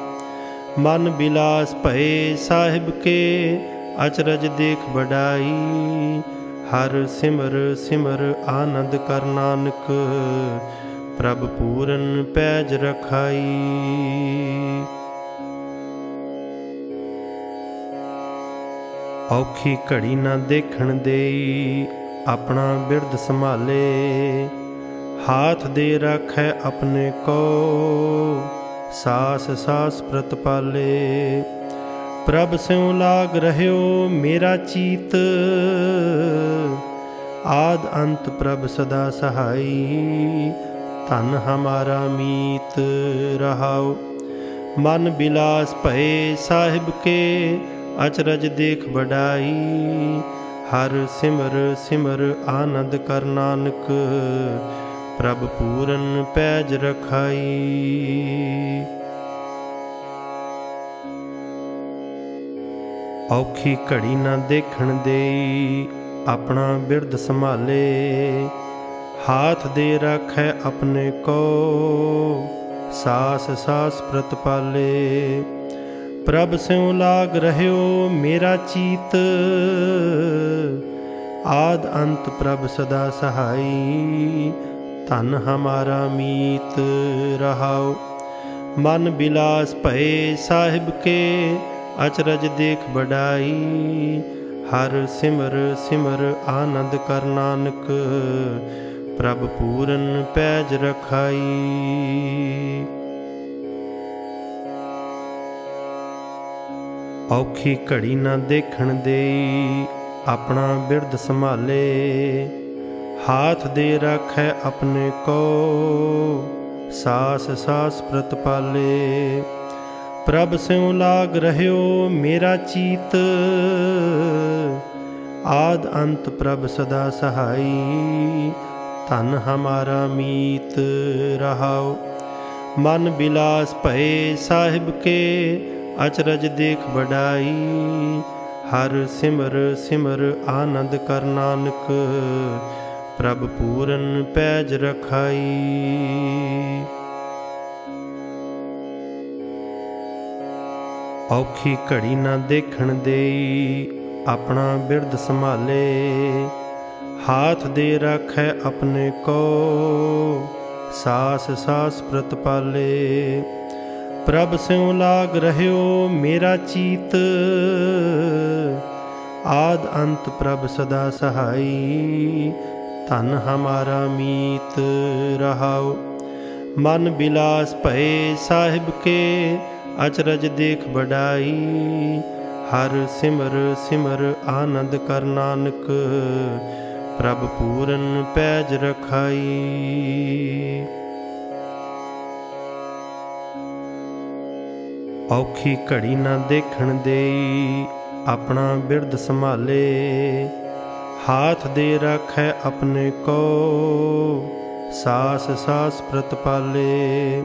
ਮਨ ਬਿਲਾਸ ਭਏ ਸਾਹਿਬ ਕੇ, ਅਚਰਜ ਦੇਖ ਬੜਾਈ ਹਰ ਸਿਮਰ ਸਿਮਰ ਆਨੰਦ ਕਰ ਨਾਨਕ, ਪ੍ਰਭ ਪੂਰਨ ਪੈਜ ਰਖਾਈ। ਔਖੀ ਘੜੀ ਨਾ ਦੇਖਣ ਦੇਈ, ਆਪਣਾ ਬਿਰਧ ਸੰਭਾਲੇ। ਹਾਥ ਦੇ ਰੱਖੈ ਆਪਣੇ ਕੋ, ਸਾਸ ਸਾਸ ਪ੍ਰਤਪਾਲੇ ਪ੍ਰਭ ਸਿਉ ਲਾਗ ਰਹਿਓ ਮੇਰਾ ਚੀਤ, ਆਦ ਅੰਤ ਪ੍ਰਭ ਸਦਾ ਸਹਾਈ। ਧਨ ਹਮਾਰਾ ਮੀਤ ਰਹਾਓ। ਮਨ ਬਿਲਾਸ ਭਏ ਸਾਹਿਬ ਕੇ ਅਚਰਜ ਦੇਖ ਬੜਾਈ ਹਰ ਸਿਮਰ ਸਿਮਰ ਆਨੰਦ ਕਰ ਨਾਨਕ, ਪ੍ਰਭ ਪੂਰਨ ਪੈਜ ਰਖਾਈ। ਔਖੀ ਘੜੀ ਨਾ ਦੇਖਣ ਦੇਈ, ਆਪਣਾ ਬਿਰਧ ਸੰਭਾਲੇ, ਹਾਥ ਦੇ ਰੱਖੈ ਆਪਣੇ ਕੋ, ਸਾਸ ਸਾਸ ਪ੍ਰਤਪਾਲੇ। ਪ੍ਰਭ ਸਿਉ ਲਾਗ ਰਹਿਓ ਮੇਰਾ ਚੀਤ। ਆਦ ਅੰਤ ਪ੍ਰਭ ਸਦਾ ਸਹਾਈ, ਧਨ ਹਮਾਰਾ ਮੀਤ ਰਹਾਉ ਮਨ ਬਿਲਾਸ ਭਏ ਸਾਹਿਬ ਕੇ, ਅਚਰਜ ਦੇਖ ਬੜਾਈ ਹਰ ਸਿਮਰ ਸਿਮਰ ਆਨੰਦ ਕਰ ਨਾਨਕ, ਪ੍ਰਭ ਪੂਰਨ ਪੈਜ ਰਖਾਈ। ਔਖੀ ਘੜੀ ਨਾ ਦੇਖਣ ਦੇਈ, ਆਪਣਾ ਬਿਰਧ ਸੰਭਾਲੇ। ਹਾਥ ਦੇ ਰੱਖੈ ਆਪਣੇ ਕੋ, ਸਾਸ ਸਾਸ ਪ੍ਰਤਪਾਲੇ ਪ੍ਰਭ ਸਿਉ ਲਾਗ ਰਹਿਓ ਮੇਰਾ ਚੀਤ, ਆਦ ਅੰਤ ਪ੍ਰਭ ਸਦਾ ਸਹਾਈ। ਧਨ ਹਮਾਰਾ ਮੀਤ ਰਹਾਉ ਮਨ ਬਿਲਾਸ ਭਏ ਸਾਹਿਬ ਕੇ ਅਚਰਜ ਦੇਖ ਬੜਾਈ ਹਰ ਸਿਮਰ ਸਿਮਰ ਆਨੰਦ ਕਰ ਨਾਨਕ, ਪ੍ਰਭ ਪੂਰਨ ਪੈਜ ਰਖਾਈ। ਔਖੀ ਘੜੀ ਨਾ ਦੇਖਣ ਦੇਈ, ਆਪਣਾ ਬਿਰਧ ਸੰਭਾਲੇ, ਹਾਥ ਦੇ ਰੱਖੈ ਆਪਣੇ ਕੋ, ਸਾਸ ਸਾਸ ਪ੍ਰਤਪਾਲੇ। ਪ੍ਰਭ ਸਿਉ ਲਾਗ ਰਹਿਓ ਮੇਰਾ ਚੀਤ। ਆਦ ਅੰਤ ਪ੍ਰਭ ਸਦਾ ਸਹਾਈ, ਧਨ ਹਮਾਰਾ ਮੀਤ ਰਹਾਉ ਮਨ ਬਿਲਾਸ ਭਏ ਸਾਹਿਬ ਕੇ, ਅਚਰਜ ਦੇਖ ਬੜਾਈ ਹਰ ਸਿਮਰ ਸਿਮਰ ਆਨੰਦ ਕਰ ਨਾਨਕ, ਪ੍ਰਭ ਪੂਰਨ ਪੈਜ ਰਖਾਈ। ਔਖੀ ਘੜੀ ਨਾ ਦੇਖਣ ਦੇਈ, ਆਪਣਾ ਬਿਰਧ ਸੰਭਾਲੇ। ਹਾਥ ਦੇ ਰੱਖੈ ਆਪਣੇ ਕੋ, ਸਾਸ ਸਾਸ ਪ੍ਰਤਪਾਲੇ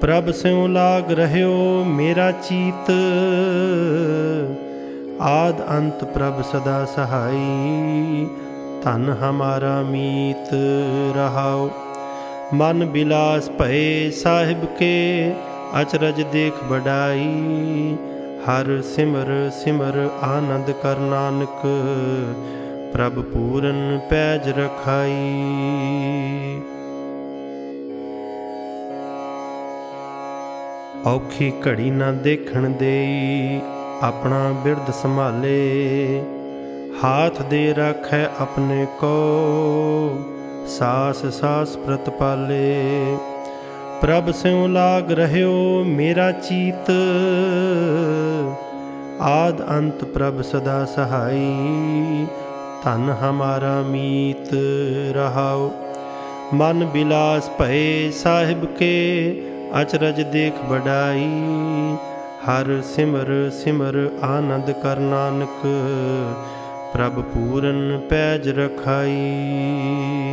ਪ੍ਰਭ ਸਿਉ ਲਾਗ ਰਹਿਓ ਮੇਰਾ ਚੀਤ, ਆਦ ਅੰਤ ਪ੍ਰਭ ਸਦਾ ਸਹਾਈ। ਧਨ ਹਮਾਰਾ ਮੀਤ ਰਹਾਓ। ਮਨ ਬਿਲਾਸ ਭਏ ਸਾਹਿਬ ਕੇ ਅਚਰਜ ਦੇਖ ਬੜਾਈ ਹਰ ਸਿਮਰ ਸਿਮਰ ਆਨੰਦ ਕਰ ਨਾਨਕ, ਪ੍ਰਭ ਪੂਰਨ ਪੈਜ ਰਖਾਈ। ਔਖੀ ਘੜੀ ਨਾ ਦੇਖਣ ਦੇਈ, ਆਪਣਾ ਬਿਰਧ ਸੰਭਾਲੇ, ਹਾਥ ਦੇ ਰੱਖੈ ਆਪਣੇ ਕੋ, ਸਾਸ ਸਾਸ ਪ੍ਰਤਪਾਲੇ। ਪ੍ਰਭ ਸਿਉ ਲਾਗ ਰਹਿਓ ਮੇਰਾ ਚੀਤ। ਆਦ ਅੰਤ ਪ੍ਰਭ ਸਦਾ ਸਹਾਈ, ਧਨ ਹਮਾਰਾ ਮੀਤ ਰਹਾਉ ਮਨ ਬਿਲਾਸ ਭਏ ਸਾਹਿਬ ਕੇ, ਅਚਰਜ ਦੇਖ ਬੜਾਈ ਹਰ ਸਿਮਰ ਸਿਮਰ ਆਨੰਦ ਕਰ ਨਾਨਕ, ਪ੍ਰਭ ਪੂਰਨ ਪੈਜ ਰਖਾਈ।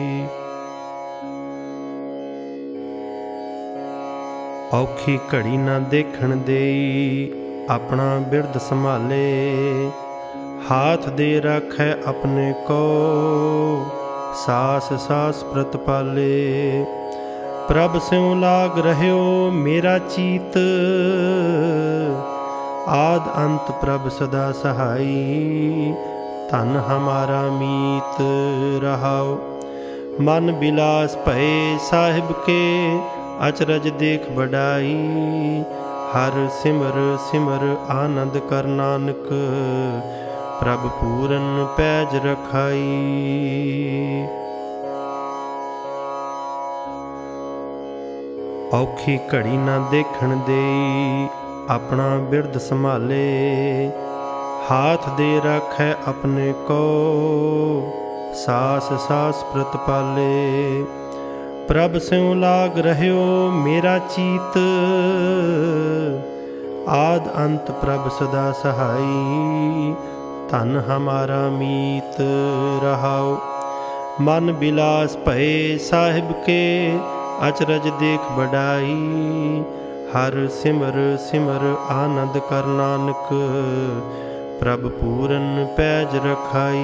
ਔਖੀ ਘੜੀ ਨਾ ਦੇਖਣ ਦੇਈ, ਆਪਣਾ ਬਿਰਧ ਸੰਭਾਲੇ। ਹਾਥ ਦੇ ਰੱਖੈ ਆਪਣੇ ਕੋ, ਸਾਸ ਸਾਸ ਪ੍ਰਤਪਾਲੇ ਪ੍ਰਭ ਸਿਉ ਲਾਗ ਰਹਿਓ ਮੇਰਾ ਚੀਤ, ਆਦ ਅੰਤ ਪ੍ਰਭ ਸਦਾ ਸਹਾਈ। ਧਨ ਹਮਾਰਾ ਮੀਤ ਰਹਾਓ। ਮਨ ਬਿਲਾਸ ਭਏ ਸਾਹਿਬ ਕੇ ਅਚਰਜ ਦੇਖ ਬੜਾਈ ਹਰ ਸਿਮਰ ਸਿਮਰ ਆਨੰਦ ਕਰ ਨਾਨਕ, ਪ੍ਰਭ ਪੂਰਨ ਪੈਜ ਰਖਾਈ। ਔਖੀ ਘੜੀ ਨਾ ਦੇਖਣ ਦੇਈ, ਆਪਣਾ ਬਿਰਧ ਸੰਭਾਲੇ, ਹਾਥ ਦੇ ਰੱਖੈ ਆਪਣੇ ਕੋ, ਸਾਸ ਸਾਸ ਪ੍ਰਤਪਾਲੇ। ਪ੍ਰਭ ਸਿਉ ਲਾਗ ਰਹਿਓ ਮੇਰਾ ਚੀਤ। ਆਦ ਅੰਤ ਪ੍ਰਭ ਸਦਾ ਸਹਾਈ, ਧਨ ਹਮਾਰਾ ਮੀਤ ਰਹਾਓ। ਮਨ ਬਿਲਾਸ ਭਏ ਸਾਹਿਬ ਕੇ, ਅਚਰਜ ਦੇਖ ਬੜਾਈ ਹਰ ਸਿਮਰ ਸਿਮਰ ਆਨੰਦ ਕਰ ਨਾਨਕ, ਪ੍ਰਭ ਪੂਰਨ ਪੈਜ ਰਖਾਈ।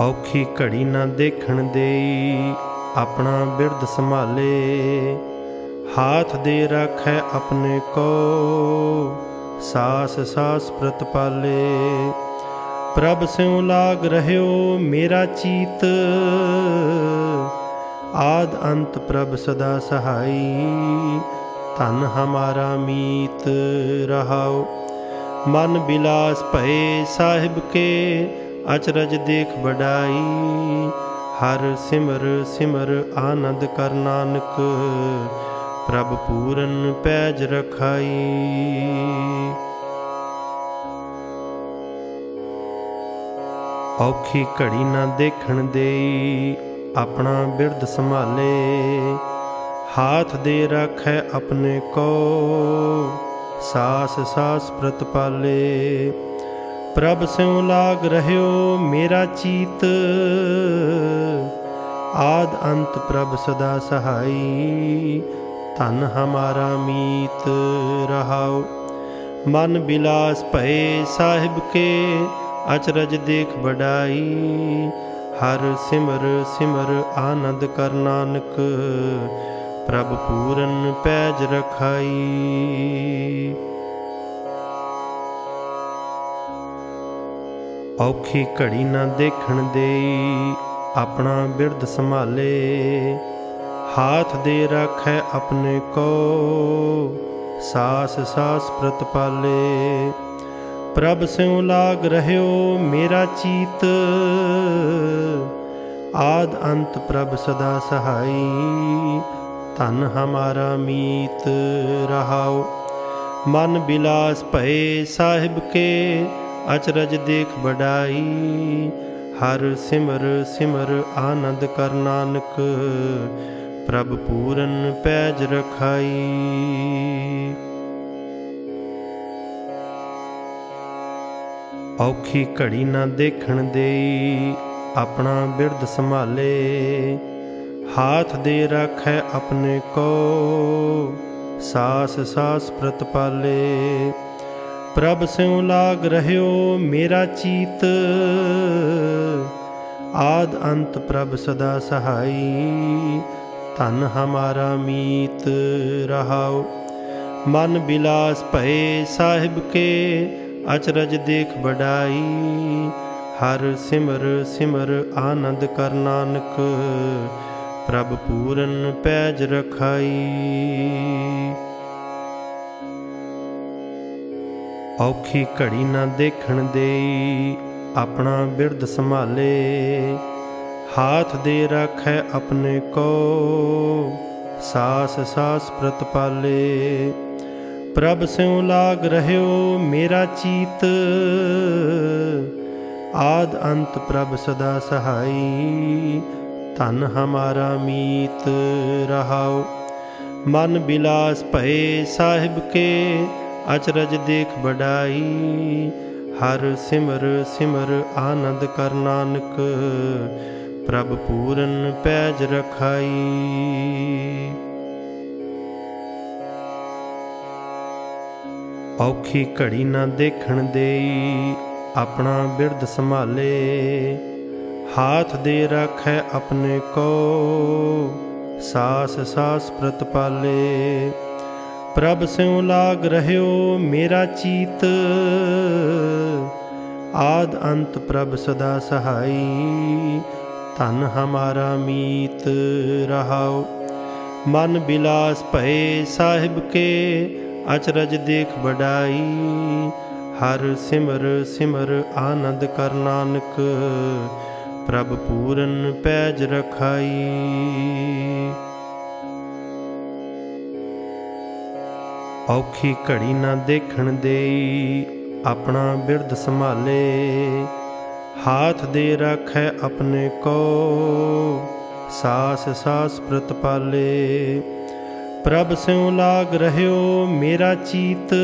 ਔਖੀ ਘੜੀ ਨਾ ਦੇਖਣ ਦੇਈ, ਆਪਣਾ ਬਿਰਧ ਸੰਭਾਲੇ। ਹਾਥ ਦੇ ਰੱਖੈ ਆਪਣੇ ਕੋ, ਸਾਸ ਸਾਸ ਪ੍ਰਤਪਾਲੇ ਪ੍ਰਭ ਸਿਉ ਲਾਗ ਰਹਿਓ ਮੇਰਾ ਚੀਤ, ਆਦ ਅੰਤ ਪ੍ਰਭ ਸਦਾ ਸਹਾਈ। ਧਨ ਹਮਾਰਾ ਮੀਤ ਰਹਾਓ। ਮਨ ਬਿਲਾਸ ਭਏ ਸਾਹਿਬ ਕੇ ਅਚਰਜ ਦੇਖ ਬੜਾਈ ਹਰ ਸਿਮਰ ਸਿਮਰ ਆਨੰਦ ਕਰ ਨਾਨਕ, ਪ੍ਰਭ ਪੂਰਨ ਪੈਜ ਰਖਾਈ। ਔਖੀ ਘੜੀ ਨਾ ਦੇਖਣ ਦੇਈ, ਆਪਣਾ ਬਿਰਧ ਸੰਭਾਲੇ, ਹਾਥ ਦੇ ਰੱਖੈ ਆਪਣੇ ਕੋ, ਸਾਸ ਸਾਸ ਪ੍ਰਤਪਾਲੇ। ਪ੍ਰਭ ਸਿਉ ਲਾਗ ਰਹਿਓ ਮੇਰਾ ਚੀਤ। ਆਦ ਅੰਤ ਪ੍ਰਭ ਸਦਾ ਸਹਾਈ, ਧਨ ਹਮਾਰਾ ਮੀਤ ਰਹਾਓ। ਮਨ ਬਿਲਾਸ ਭਏ ਸਾਹਿਬ ਕੇ, ਅਚਰਜ ਦੇਖ ਬੜਾਈ ਹਰ ਸਿਮਰ ਸਿਮਰ ਆਨੰਦ ਕਰ ਨਾਨਕ, ਪ੍ਰਭ ਪੂਰਨ ਪੈਜ ਰਖਾਈ। ਔਖੀ ਘੜੀ ਨਾ ਦੇਖਣ ਦੇਈ, ਆਪਣਾ ਬਿਰਧ ਸੰਭਾਲੇ। ਹਾਥ ਦੇ ਰੱਖੈ ਆਪਣੇ ਕੋ, ਸਾਸ ਸਾਸ ਪ੍ਰਤਪਾਲੇ ਪ੍ਰਭ ਸਿਉ ਲਾਗ ਰਹਿਓ ਮੇਰਾ ਚੀਤ, ਆਦ ਅੰਤ ਪ੍ਰਭ ਸਦਾ ਸਹਾਈ। ਧਨ ਹਮਾਰਾ ਮੀਤ ਰਹਾਓ। ਮਨ ਬਿਲਾਸ ਭਏ ਸਾਹਿਬ ਕੇ ਅਚਰਜ ਦੇਖ ਬੜਾਈ ਹਰ ਸਿਮਰ ਸਿਮਰ ਆਨੰਦ ਕਰ ਨਾਨਕ, ਪ੍ਰਭ ਪੂਰਨ ਪੈਜ ਰਖਾਈ। ਔਖੀ ਘੜੀ ਨਾ ਦੇਖਣ ਦੇਈ, ਆਪਣਾ ਬਿਰਧ ਸੰਭਾਲੇ, ਹਾਥ ਦੇ ਰੱਖੈ ਆਪਣੇ ਕੋ, ਸਾਸ ਸਾਸ ਪ੍ਰਤਪਾਲੇ। ਪ੍ਰਭ ਸਿਉ ਲਾਗ ਰਹਿਓ ਮੇਰਾ ਚੀਤ ਆਦ ਅੰਤ ਪ੍ਰਭ ਸਦਾ ਸਹਾਈ ਧਨ ਹਮਾਰਾ ਮੀਤ ਰਹਾਓ ਮਨ ਬਿਲਾਸ ਭਏ ਸਾਹਿਬ ਕੇ ਅਚਰਜ ਦੇਖ ਬੜਾਈ ਹਰ ਸਿਮਰ ਸਿਮਰ ਆਨੰਦ ਕਰ ਨਾਨਕ ਪ੍ਰਭ ਪੂਰਨ ਪੈਜ ਰਖਾਈ ਔਖੀ ਘੜੀ ਨਾ ਦੇਖਣ ਦੇਈ, ਆਪਣਾ ਬਿਰਧ ਸੰਭਾਲੇ। ਹਾਥ ਦੇ ਰੱਖੈ ਆਪਣੇ ਕੋ, ਸਾਸ ਸਾਸ ਪ੍ਰਤਪਾਲੇ ਪ੍ਰਭ ਸਿਉ ਲਾਗ ਰਹਿਓ ਮੇਰਾ ਚੀਤ, ਆਦ ਅੰਤ ਪ੍ਰਭ ਸਦਾ ਸਹਾਈ। ਧਨ ਹਮਾਰਾ ਮੀਤ ਰਹਾਓ। ਮਨ ਬਿਲਾਸ ਭਏ ਸਾਹਿਬ ਕੇ ਅਚਰਜ ਦੇਖ ਬੜਾਈ ਹਰ ਸਿਮਰ ਸਿਮਰ ਆਨੰਦ ਕਰ ਨਾਨਕ, ਪ੍ਰਭ ਪੂਰਨ ਪੈਜ ਰਖਾਈ। ਔਖੀ ਘੜੀ ਨਾ ਦੇਖਣ ਦੇਈ, ਆਪਣਾ ਬਿਰਧ ਸੰਭਾਲੇ, ਹਾਥ ਦੇ ਰੱਖੈ ਆਪਣੇ ਕੋ, ਸਾਸ ਸਾਸ ਪ੍ਰਤਪਾਲੇ। ਪ੍ਰਭ ਸਿਉ ਲਾਗ ਰਹਿਓ ਮੇਰਾ ਚੀਤ। ਆਦ ਅੰਤ ਪ੍ਰਭ ਸਦਾ ਸਹਾਈ, ਧਨ ਹਮਾਰਾ ਮੀਤ ਰਹਾਓ। ਮਨ ਬਿਲਾਸ ਭਏ ਸਾਹਿਬ ਕੇ, ਅਚਰਜ ਦੇਖ ਬੜਾਈ ਹਰ ਸਿਮਰ ਸਿਮਰ ਆਨੰਦ ਕਰ ਨਾਨਕ, ਪ੍ਰਭ ਪੂਰਨ ਪੈਜ ਰਖਾਈ। ਔਖੀ ਘੜੀ ਨਾ ਦੇਖਣ ਦੇਈ, ਆਪਣਾ ਬਿਰਧ ਸੰਭਾਲੇ। ਹਾਥ ਦੇ ਰੱਖੈ ਆਪਣੇ ਕੋ, ਸਾਸ ਸਾਸ ਪ੍ਰਤਪਾਲੇ ਪ੍ਰਭ ਸਿਉ ਲਾਗ ਰਹਿਓ ਮੇਰਾ ਚੀਤ,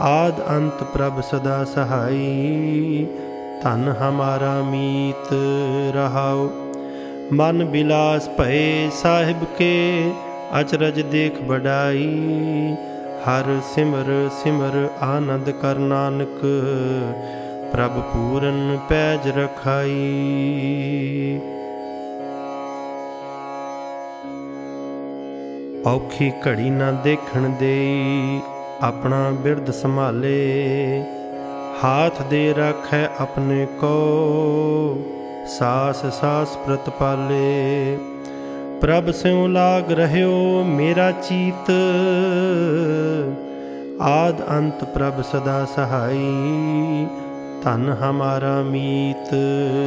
ਆਦ ਅੰਤ ਪ੍ਰਭ ਸਦਾ ਸਹਾਈ। ਧਨ ਹਮਾਰਾ ਮੀਤ ਰਹਾਓ। ਮਨ ਬਿਲਾਸ ਭਏ ਸਾਹਿਬ ਕੇ ਅਚਰਜ ਦੇਖ ਬੜਾਈ ਹਰ ਸਿਮਰ ਸਿਮਰ ਆਨੰਦ ਕਰ ਨਾਨਕ, ਪ੍ਰਭ ਪੂਰਨ ਪੈਜ ਰਖਾਈ। ਔਖੀ ਘੜੀ ਨਾ ਦੇਖਣ ਦੇਈ, ਆਪਣਾ ਬਿਰਧ ਸੰਭਾਲੇ, ਹਾਥ ਦੇ ਰੱਖੈ ਆਪਣੇ ਕੋ, ਸਾਸ ਸਾਸ ਪ੍ਰਤਪਾਲੇ। ਪ੍ਰਭ ਸਿਉ ਲਾਗ ਰਹਿਓ ਮੇਰਾ ਚੀਤ ਆਦ ਅੰਤ ਪ੍ਰਭ ਸਦਾ ਸਹਾਈ ਧਨ ਹਮਾਰਾ ਮੀਤ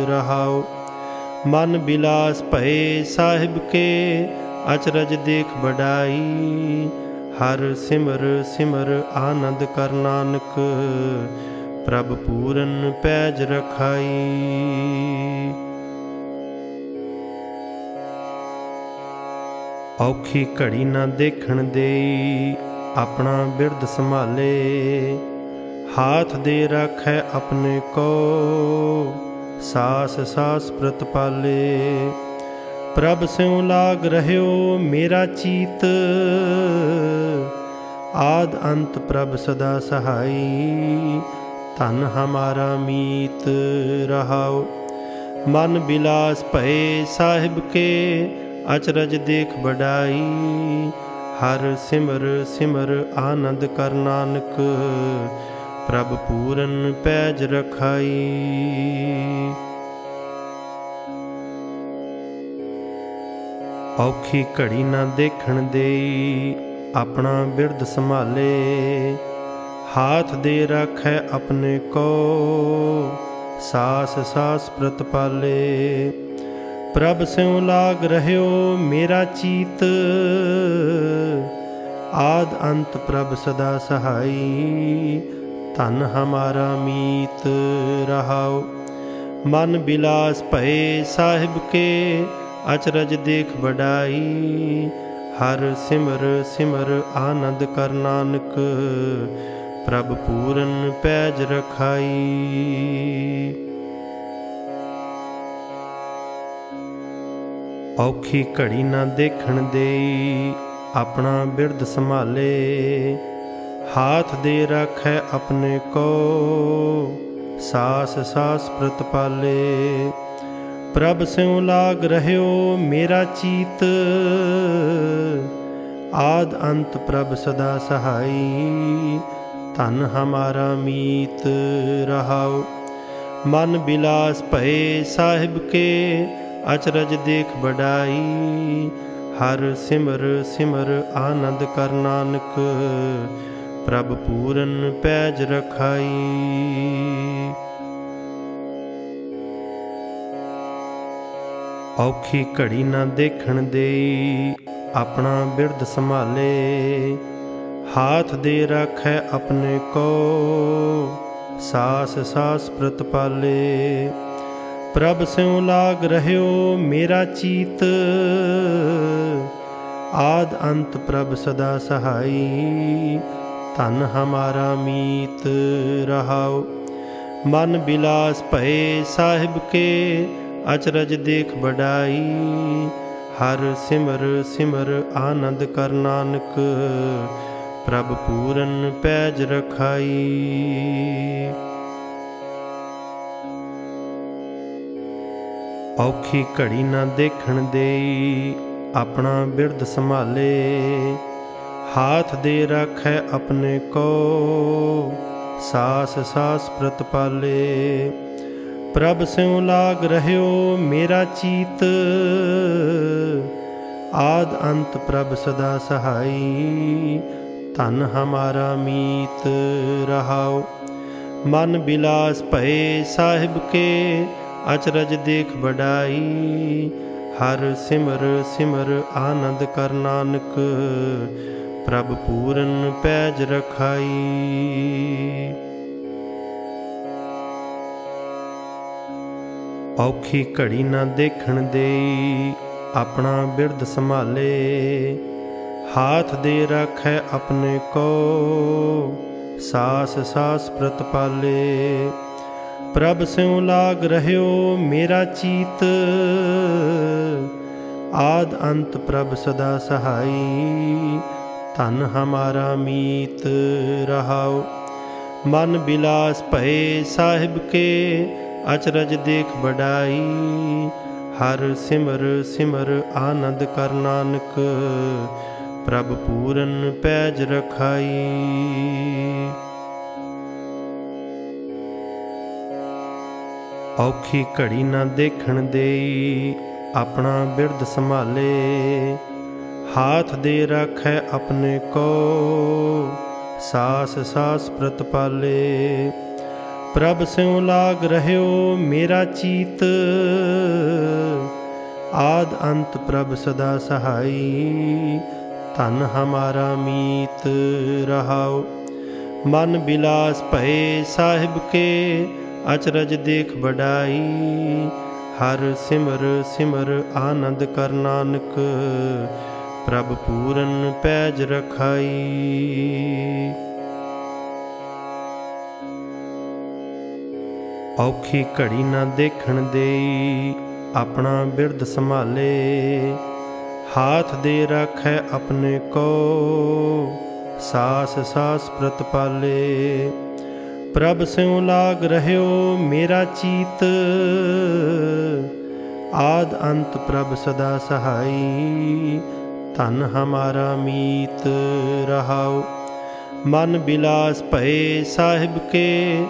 ਰਹਾਉ ਮਨ ਬਿਲਾਸ ਭਏ ਸਾਹਿਬ ਕੇ ਅਚਰਜ ਦੇਖ ਬੜਾਈ ਹਰ ਸਿਮਰ ਸਿਮਰ ਆਨੰਦ ਕਰ ਨਾਨਕ ਪ੍ਰਭ ਪੂਰਨ ਪੈਜ ਰਖਾਈ ਔਖੀ ਘੜੀ ਨਾ ਦੇਖਣ ਦੇਈ, ਆਪਣਾ ਬਿਰਧ ਸੰਭਾਲੇ। ਹਾਥ ਦੇ ਰੱਖੈ ਆਪਣੇ ਕੋ, ਸਾਸ ਸਾਸ ਪ੍ਰਤਪਾਲੇ ਪ੍ਰਭ ਸਿਉ ਲਾਗ ਰਹਿਓ ਮੇਰਾ ਚੀਤ, ਆਦ ਅੰਤ ਪ੍ਰਭ ਸਦਾ ਸਹਾਈ। ਧਨ ਹਮਾਰਾ ਮੀਤ ਰਹਾਓ। ਮਨ ਬਿਲਾਸ ਭਏ ਸਾਹਿਬ ਕੇ ਅਚਰਜ ਦੇਖ ਬੜਾਈ ਹਰ ਸਿਮਰ ਸਿਮਰ ਆਨੰਦ ਕਰ ਨਾਨਕ, ਪ੍ਰਭ ਪੂਰਨ ਪੈਜ ਰਖਾਈ। ਔਖੀ ਘੜੀ ਨਾ ਦੇਖਣ ਦੇਈ, ਆਪਣਾ ਬਿਰਧ ਸੰਭਾਲੇ, ਹਾਥ ਦੇ ਰੱਖੈ ਆਪਣੇ ਕੋ, ਸਾਸ ਸਾਸ ਪ੍ਰਤਪਾਲੇ। ਪ੍ਰਭ ਸਿਉ ਲਾਗ ਰਹਿਓ ਮੇਰਾ ਚੀਤ। ਆਦ ਅੰਤ ਪ੍ਰਭ ਸਦਾ ਸਹਾਈ, ਧਨ ਹਮਾਰਾ ਮੀਤ ਰਹਾਉ ਮਨ ਬਿਲਾਸ ਭਏ ਸਾਹਿਬ ਕੇ, ਅਚਰਜ ਦੇਖ ਬੜਾਈ ਹਰ ਸਿਮਰ ਸਿਮਰ ਆਨੰਦ ਕਰ ਨਾਨਕ, ਪ੍ਰਭ ਪੂਰਨ ਪੈਜ ਰਖਾਈ। ਔਖੀ ਘੜੀ ਨਾ ਦੇਖਣ ਦੇਈ, ਆਪਣਾ ਬਿਰਧ ਸੰਭਾਲੇ। ਹਾਥ ਦੇ ਰੱਖੈ ਆਪਣੇ ਕੋ, ਸਾਸ ਸਾਸ ਪ੍ਰਤਪਾਲੇ ਪ੍ਰਭ ਸਿਉ ਲਾਗ ਰਹਿਓ ਮੇਰਾ ਚੀਤ, ਆਦ ਅੰਤ ਪ੍ਰਭ ਸਦਾ ਸਹਾਈ। ਧਨ ਹਮਾਰਾ ਮੀਤ ਰਹਾਉ, ਮਨ ਬਿਲਾਸ ਭਏ ਸਾਹਿਬ ਕੇ। ਅਚਰਜ ਦੇਖ ਬੜਾਈ ਹਰ ਸਿਮਰ ਸਿਮਰ ਆਨੰਦ ਕਰ ਨਾਨਕ, ਪ੍ਰਭ ਪੂਰਨ ਪੈਜ ਰਖਾਈ। ਔਖੀ ਘੜੀ ਨਾ ਦੇਖਣ ਦੇਈ, ਆਪਣਾ ਬਿਰਧ ਸੰਭਾਲੇ, ਹਾਥ ਦੇ ਰੱਖੈ ਆਪਣੇ ਕੋ, ਸਾਸ ਸਾਸ ਪ੍ਰਤਪਾਲੇ। ਪ੍ਰਭ ਸਿਉ ਲਾਗ ਰਹਿਓ ਮੇਰਾ ਚੀਤ ਆਦ ਅੰਤ ਪ੍ਰਭ ਸਦਾ ਸਹਾਈ ਧਨ ਹਮਾਰਾ ਮੀਤ ਰਹਾਉ ਮਨ ਬਿਲਾਸ ਭਏ ਸਾਹਿਬ ਕੇ ਅਚਰਜ ਦੇਖ ਬੜਾਈ ਹਰ ਸਿਮਰ ਸਿਮਰ ਆਨੰਦ ਕਰ ਨਾਨਕ ਪ੍ਰਭ ਪੂਰਨ ਪੈਜ ਰਖਾਈ ਔਖੀ ਘੜੀ ਨਾ ਦੇਖਣ ਦੇਈ, ਆਪਣਾ ਬਿਰਧ ਸੰਭਾਲੇ। ਹਾਥ ਦੇ ਰੱਖੈ ਆਪਣੇ ਕੋ, ਸਾਸ ਸਾਸ ਪ੍ਰਤਪਾਲੇ ਪ੍ਰਭ ਸਿਉ ਲਾਗ ਰਹਿਓ ਮੇਰਾ ਚੀਤ, ਆਦ ਅੰਤ ਪ੍ਰਭ ਸਦਾ ਸਹਾਈ। ਧਨ ਹਮਾਰਾ ਮੀਤ ਰਹਾਓ। ਮਨ ਬਿਲਾਸ ਭਏ ਸਾਹਿਬ ਕੇ ਅਚਰਜ ਦੇਖ ਬੜਾਈ ਹਰ ਸਿਮਰ ਸਿਮਰ ਆਨੰਦ ਕਰ ਨਾਨਕ, ਪ੍ਰਭ ਪੂਰਨ ਪੈਜ ਰਖਾਈ। ਔਖੀ ਘੜੀ ਨਾ ਦੇਖਣ ਦੇਈ, ਆਪਣਾ ਬਿਰਧ ਸੰਭਾਲੇ, ਹਾਥ ਦੇ ਰੱਖੈ ਆਪਣੇ ਕੋ, ਸਾਸ ਸਾਸ ਪ੍ਰਤਪਾਲੇ। ਪ੍ਰਭ ਸਿਉ ਲਾਗ ਰਹਿਓ ਮੇਰਾ ਚੀਤ। ਆਦ ਅੰਤ ਪ੍ਰਭ ਸਦਾ ਸਹਾਈ, ਧਨ ਹਮਾਰਾ ਮੀਤ ਰਹਾਉ ਮਨ ਬਿਲਾਸ ਭਏ ਸਾਹਿਬ ਕੇ, ਅਚਰਜ ਦੇਖ ਬੜਾਈ ਹਰ ਸਿਮਰ ਸਿਮਰ ਆਨੰਦ ਕਰ ਨਾਨਕ, ਪ੍ਰਭ ਪੂਰਨ ਪੈਜ ਰਖਾਈ। ਔਖੀ ਘੜੀ ਨਾ ਦੇਖਣ ਦੇਈ, ਆਪਣਾ ਬਿਰਧ ਸੰਭਾਲੇ। ਹਾਥ ਦੇ ਰੱਖੈ ਆਪਣੇ ਕੋ, ਸਾਸ ਸਾਸ ਪ੍ਰਤਪਾਲੇ ਪ੍ਰਭ ਸਿਉ ਲਾਗ ਰਹਿਓ ਮੇਰਾ ਚੀਤ, ਆਦ ਅੰਤ ਪ੍ਰਭ ਸਦਾ ਸਹਾਈ। ਧਨ ਹਮਾਰਾ ਮੀਤ ਰਹਾਓ। ਮਨ ਬਿਲਾਸ ਭਏ ਸਾਹਿਬ ਕੇ ਅਚਰਜ ਦੇਖ ਬੜਾਈ ਹਰ ਸਿਮਰ ਸਿਮਰ ਆਨੰਦ ਕਰ ਨਾਨਕ, ਪ੍ਰਭ ਪੂਰਨ ਪੈਜ ਰਖਾਈ। ਔਖੀ ਘੜੀ ਨਾ ਦੇਖਣ ਦੇਈ, ਆਪਣਾ ਬਿਰਧ ਸੰਭਾਲੇ, ਹਾਥ ਦੇ ਰੱਖੈ ਆਪਣੇ ਕੋ, ਸਾਸ ਸਾਸ ਪ੍ਰਤਪਾਲੇ। ਪ੍ਰਭ ਸਿਉ ਲਾਗ ਰਹਿਓ ਮੇਰਾ ਚੀਤ। ਆਦ ਅੰਤ ਪ੍ਰਭ ਸਦਾ ਸਹਾਈ, ਧਨ ਹਮਾਰਾ ਮੀਤ ਰਹਾਉ। ਮਨ ਬਿਲਾਸ ਭਏ ਸਾਹਿਬ ਕੇ,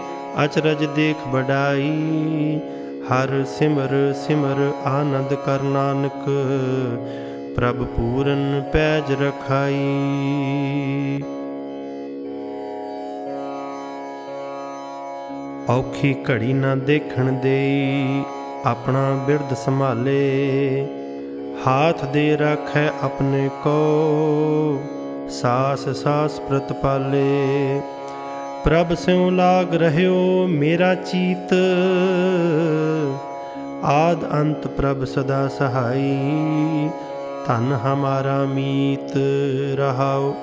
ਅਚਰਜ ਦੇਖ ਬੜਾਈ ਹਰ ਸਿਮਰ ਸਿਮਰ ਆਨੰਦ ਕਰ ਨਾਨਕ, ਪ੍ਰਭ ਪੂਰਨ ਪੈਜ ਰਖਾਈ। ਔਖੀ ਘੜੀ ਨਾ ਦੇਖਣ ਦੇਈ, ਆਪਣਾ ਬਿਰਧ ਸੰਭਾਲੇ। ਹਾਥ ਦੇ ਰੱਖੈ ਆਪਣੇ ਕੋ, ਸਾਸ ਸਾਸ ਪ੍ਰਤਪਾਲੇ ਪ੍ਰਭ ਸਿਉ ਲਾਗ ਰਹਿਓ ਮੇਰਾ ਚੀਤ, ਆਦ ਅੰਤ ਪ੍ਰਭ ਸਦਾ ਸਹਾਈ। ਧਨ ਹਮਾਰਾ ਮੀਤ ਰਹਾਉ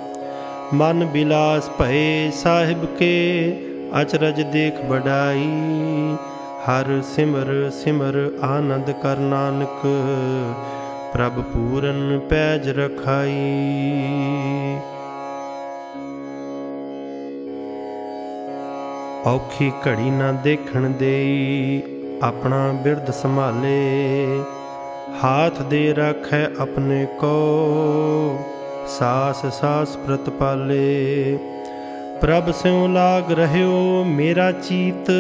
ਮਨ ਬਿਲਾਸ ਭਏ ਸਾਹਿਬ ਕੇ ਅਚਰਜ ਦੇਖ ਬੜਾਈ ਹਰ ਸਿਮਰ ਸਿਮਰ ਆਨੰਦ ਕਰ ਨਾਨਕ, ਪ੍ਰਭ ਪੂਰਨ ਪੈਜ ਰਖਾਈ। ਔਖੀ ਘੜੀ ਨਾ ਦੇਖਣ ਦੇਈ, ਆਪਣਾ ਬਿਰਧ ਸੰਭਾਲੇ, ਹਾਥ ਦੇ ਰੱਖੈ ਆਪਣੇ ਕੋ, ਸਾਸ ਸਾਸ ਪ੍ਰਤਪਾਲੇ। ਪ੍ਰਭ ਸਿਉ ਲਾਗ ਰਹਿਓ ਮੇਰਾ ਚੀਤ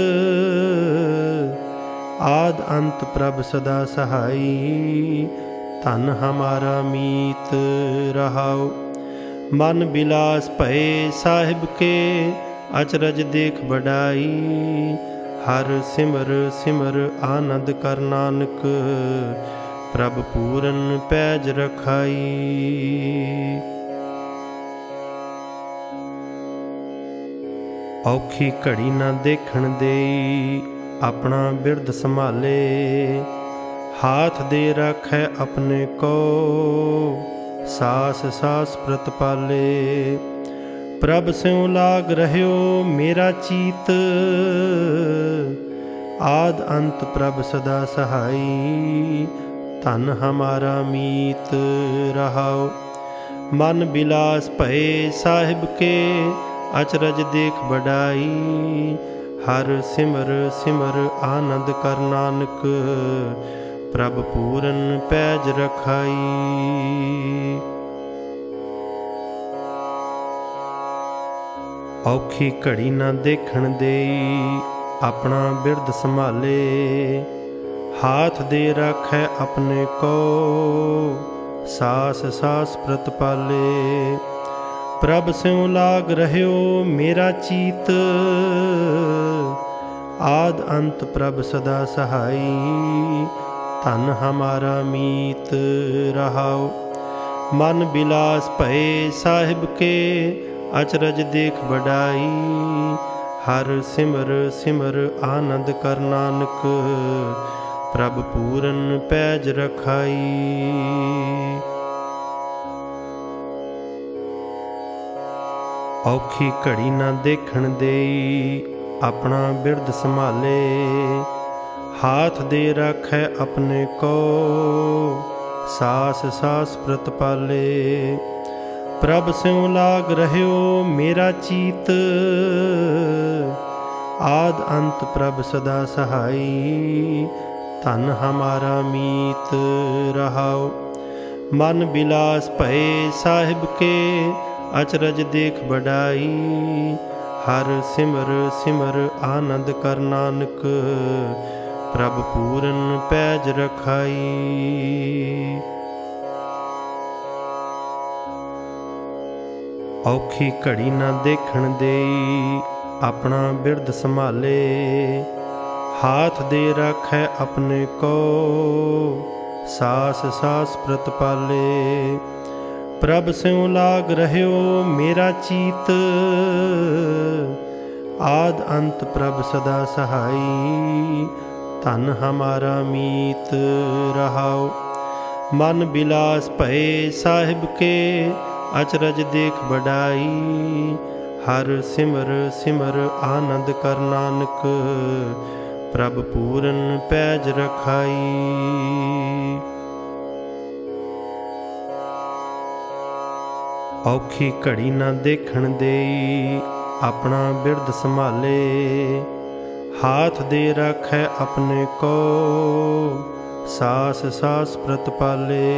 ਆਦ ਅੰਤ ਪ੍ਰਭ ਸਦਾ ਸਹਾਈ ਧਨ ਹਮਾਰਾ ਮੀਤ ਰਹਾਉ ਮਨ ਬਿਲਾਸ ਭਏ ਸਾਹਿਬ ਕੇ ਅਚਰਜ ਦੇਖ ਬੜਾਈ ਹਰ ਸਿਮਰ ਸਿਮਰ ਆਨੰਦ ਕਰ ਨਾਨਕ ਪ੍ਰਭ ਪੂਰਨ ਪੈਜ ਰਖਾਈ ਔਖੀ ਘੜੀ ਨਾ ਦੇਖਣ ਦੇਈ, ਆਪਣਾ ਬਿਰਧ ਸੰਭਾਲੇ। ਹਾਥ ਦੇ ਰੱਖੈ ਆਪਣੇ ਕੋ, ਸਾਸ ਸਾਸ ਪ੍ਰਤਪਾਲੇ ਪ੍ਰਭ ਸਿਉ ਲਾਗ ਰਹਿਓ ਮੇਰਾ ਚੀਤ, ਆਦ ਅੰਤ ਪ੍ਰਭ ਸਦਾ ਸਹਾਈ। ਧਨ ਹਮਾਰਾ ਮੀਤ ਰਹਾਉ ਮਨ ਬਿਲਾਸ ਭਏ ਸਾਹਿਬ ਕੇ ਅਚਰਜ ਦੇਖ ਬੜਾਈ ਹਰ ਸਿਮਰ ਸਿਮਰ ਆਨੰਦ ਕਰ ਨਾਨਕ, ਪ੍ਰਭ ਪੂਰਨ ਪੈਜ ਰਖਾਈ। ਔਖੀ ਘੜੀ ਨਾ ਦੇਖਣ ਦੇਈ, ਆਪਣਾ ਬਿਰਧ ਸੰਭਾਲੇ, ਹਾਥ ਦੇ ਰੱਖੈ ਆਪਣੇ ਕੋ, ਸਾਸ ਸਾਸ ਪ੍ਰਤਪਾਲੇ। ਪ੍ਰਭ ਸਿਉ ਲਾਗ ਰਹਿਓ ਮੇਰਾ ਚੀਤ ਆਦ ਅੰਤ ਪ੍ਰਭ ਸਦਾ ਸਹਾਈ ਧਨ ਹਮਾਰਾ ਮੀਤ ਰਹਾਓ ਮਨ ਬਿਲਾਸ ਭਏ ਸਾਹਿਬ ਕੇ ਅਚਰਜ ਦੇਖ ਬੜਾਈ ਹਰ ਸਿਮਰ ਸਿਮਰ ਆਨੰਦ ਕਰ ਨਾਨਕ ਪ੍ਰਭ ਪੂਰਨ ਪੈਜ ਰਖਾਈ ਔਖੀ ਘੜੀ ਨਾ ਦੇਖਣ ਦੇਈ, ਆਪਣਾ ਬਿਰਧ ਸੰਭਾਲੇ। ਹਾਥ ਦੇ ਰੱਖੈ ਆਪਣੇ ਕੋ, ਸਾਸ ਸਾਸ ਪ੍ਰਤਪਾਲੇ ਪ੍ਰਭ ਸਿਉ ਲਾਗ ਰਹਿਓ ਮੇਰਾ ਚੀਤ, ਆਦ ਅੰਤ ਪ੍ਰਭ ਸਦਾ ਸਹਾਈ। ਧਨ ਹਮਾਰਾ ਮੀਤ ਰਹਾਓ। ਮਨ ਬਿਲਾਸ ਭਏ ਸਾਹਿਬ ਕੇ ਅਚਰਜ ਦੇਖ ਬੜਾਈ ਹਰ ਸਿਮਰ ਸਿਮਰ ਆਨੰਦ ਕਰ ਨਾਨਕ, ਪ੍ਰਭ ਪੂਰਨ ਪੈਜ ਰਖਾਈ। ਔਖੀ ਘੜੀ ਨਾ ਦੇਖਣ ਦੇਈ, ਆਪਣਾ ਬਿਰਧ ਸੰਭਾਲੇ, ਹਾਥ ਦੇ ਰੱਖੈ ਆਪਣੇ ਕੋ, ਸਾਸ ਸਾਸ ਪ੍ਰਤਪਾਲੇ। ਪ੍ਰਭ ਸਿਉ ਲਾਗ ਰਹਿਓ ਮੇਰਾ ਚੀਤ। ਆਦ ਅੰਤ ਪ੍ਰਭ ਸਦਾ ਸਹਾਈ, ਧਨ ਹਮਾਰਾ ਮੀਤ ਰਹਾਓ। ਮਨ ਬਿਲਾਸ ਭਏ ਸਾਹਿਬ ਕੇ, ਅਚਰਜ ਦੇਖ ਬੜਾਈ ਹਰ ਸਿਮਰ ਸਿਮਰ ਆਨੰਦ ਕਰ ਨਾਨਕ, ਪ੍ਰਭ ਪੂਰਨ ਪੈਜ ਰਖਾਈ। ਔਖੀ ਘੜੀ ਨਾ ਦੇਖਣ ਦੇਈ, ਆਪਣਾ ਬਿਰਧ ਸੰਭਾਲੇ। ਹਾਥ ਦੇ ਰੱਖੈ ਆਪਣੇ ਕੋ, ਸਾਸ ਸਾਸ ਪ੍ਰਤਪਾਲੇ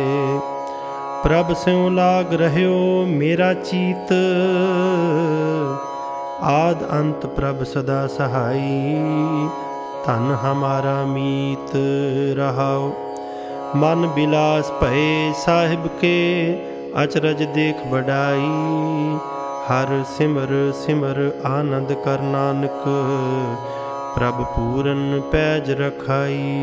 ਪ੍ਰਭ ਸਿਉ ਲਾਗ ਰਹਿਓ ਮੇਰਾ ਚੀਤ, ਆਦ ਅੰਤ ਪ੍ਰਭ ਸਦਾ ਸਹਾਈ। ਧਨ ਹਮਾਰਾ ਮੀਤ ਰਹਾਓ। ਮਨ ਬਿਲਾਸ ਭਏ ਸਾਹਿਬ ਕੇ ਅਚਰਜ ਦੇਖ ਬੜਾਈ ਹਰ ਸਿਮਰ ਸਿਮਰ ਆਨੰਦ ਕਰ ਨਾਨਕ, ਪ੍ਰਭ ਪੂਰਨ ਪੈਜ ਰਖਾਈ।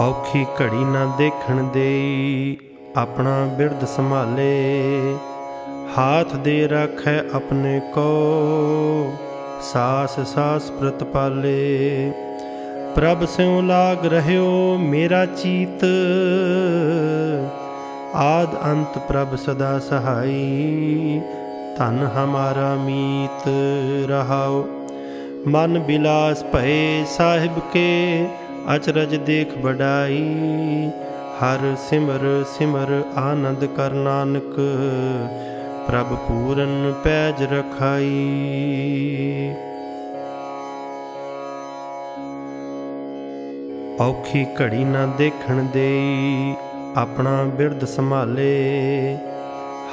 ਔਖੀ ਘੜੀ ਨਾ ਦੇਖਣ ਦੇਈ, ਆਪਣਾ ਬਿਰਧ ਸੰਭਾਲੇ, ਹਾਥ ਦੇ ਰੱਖੈ ਆਪਣੇ ਕੋ, ਸਾਸ ਸਾਸ ਪ੍ਰਤਪਾਲੇ। ਪ੍ਰਭ ਸਿਉ ਲਾਗ ਰਹਿਓ ਮੇਰਾ ਚੀਤ। ਆਦ ਅੰਤ ਪ੍ਰਭ ਸਦਾ ਸਹਾਈ, ਧਨ ਹਮਾਰਾ ਮੀਤ ਰਹਾਓ। ਮਨ ਬਿਲਾਸ ਭਏ ਸਾਹਿਬ ਕੇ, ਅਚਰਜ ਦੇਖ ਬੜਾਈ ਹਰ ਸਿਮਰ ਸਿਮਰ ਆਨੰਦ ਕਰ ਨਾਨਕ, ਪ੍ਰਭ ਪੂਰਨ ਪੈਜ ਰਖਾਈ। ਔਖੀ ਘੜੀ ਨਾ ਦੇਖਣ ਦੇਈ, ਆਪਣਾ ਬਿਰਧ ਸੰਭਾਲੇ।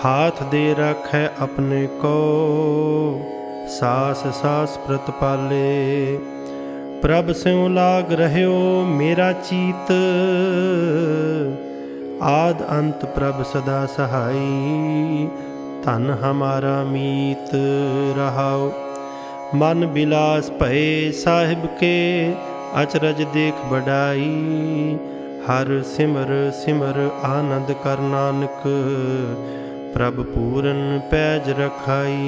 ਹਾਥ ਦੇ ਰੱਖੈ ਆਪਣੇ ਕੋ, ਸਾਸ ਸਾਸ ਪ੍ਰਤਪਾਲੇ ਪ੍ਰਭ ਸਿਉ ਲਾਗ ਰਹਿਓ ਮੇਰਾ ਚੀਤ, ਆਦ ਅੰਤ ਪ੍ਰਭ ਸਦਾ ਸਹਾਈ। ਧਨ ਹਮਾਰਾ ਮੀਤ ਰਹਾਓ। ਮਨ ਬਿਲਾਸ ਭਏ ਸਾਹਿਬ ਕੇ ਅਚਰਜ ਦੇਖ ਬੜਾਈ ਹਰ ਸਿਮਰ ਸਿਮਰ ਆਨੰਦ ਕਰ ਨਾਨਕ ਪ੍ਰਭ ਪੂਰਨ ਪੈਜ ਰਖਾਈ।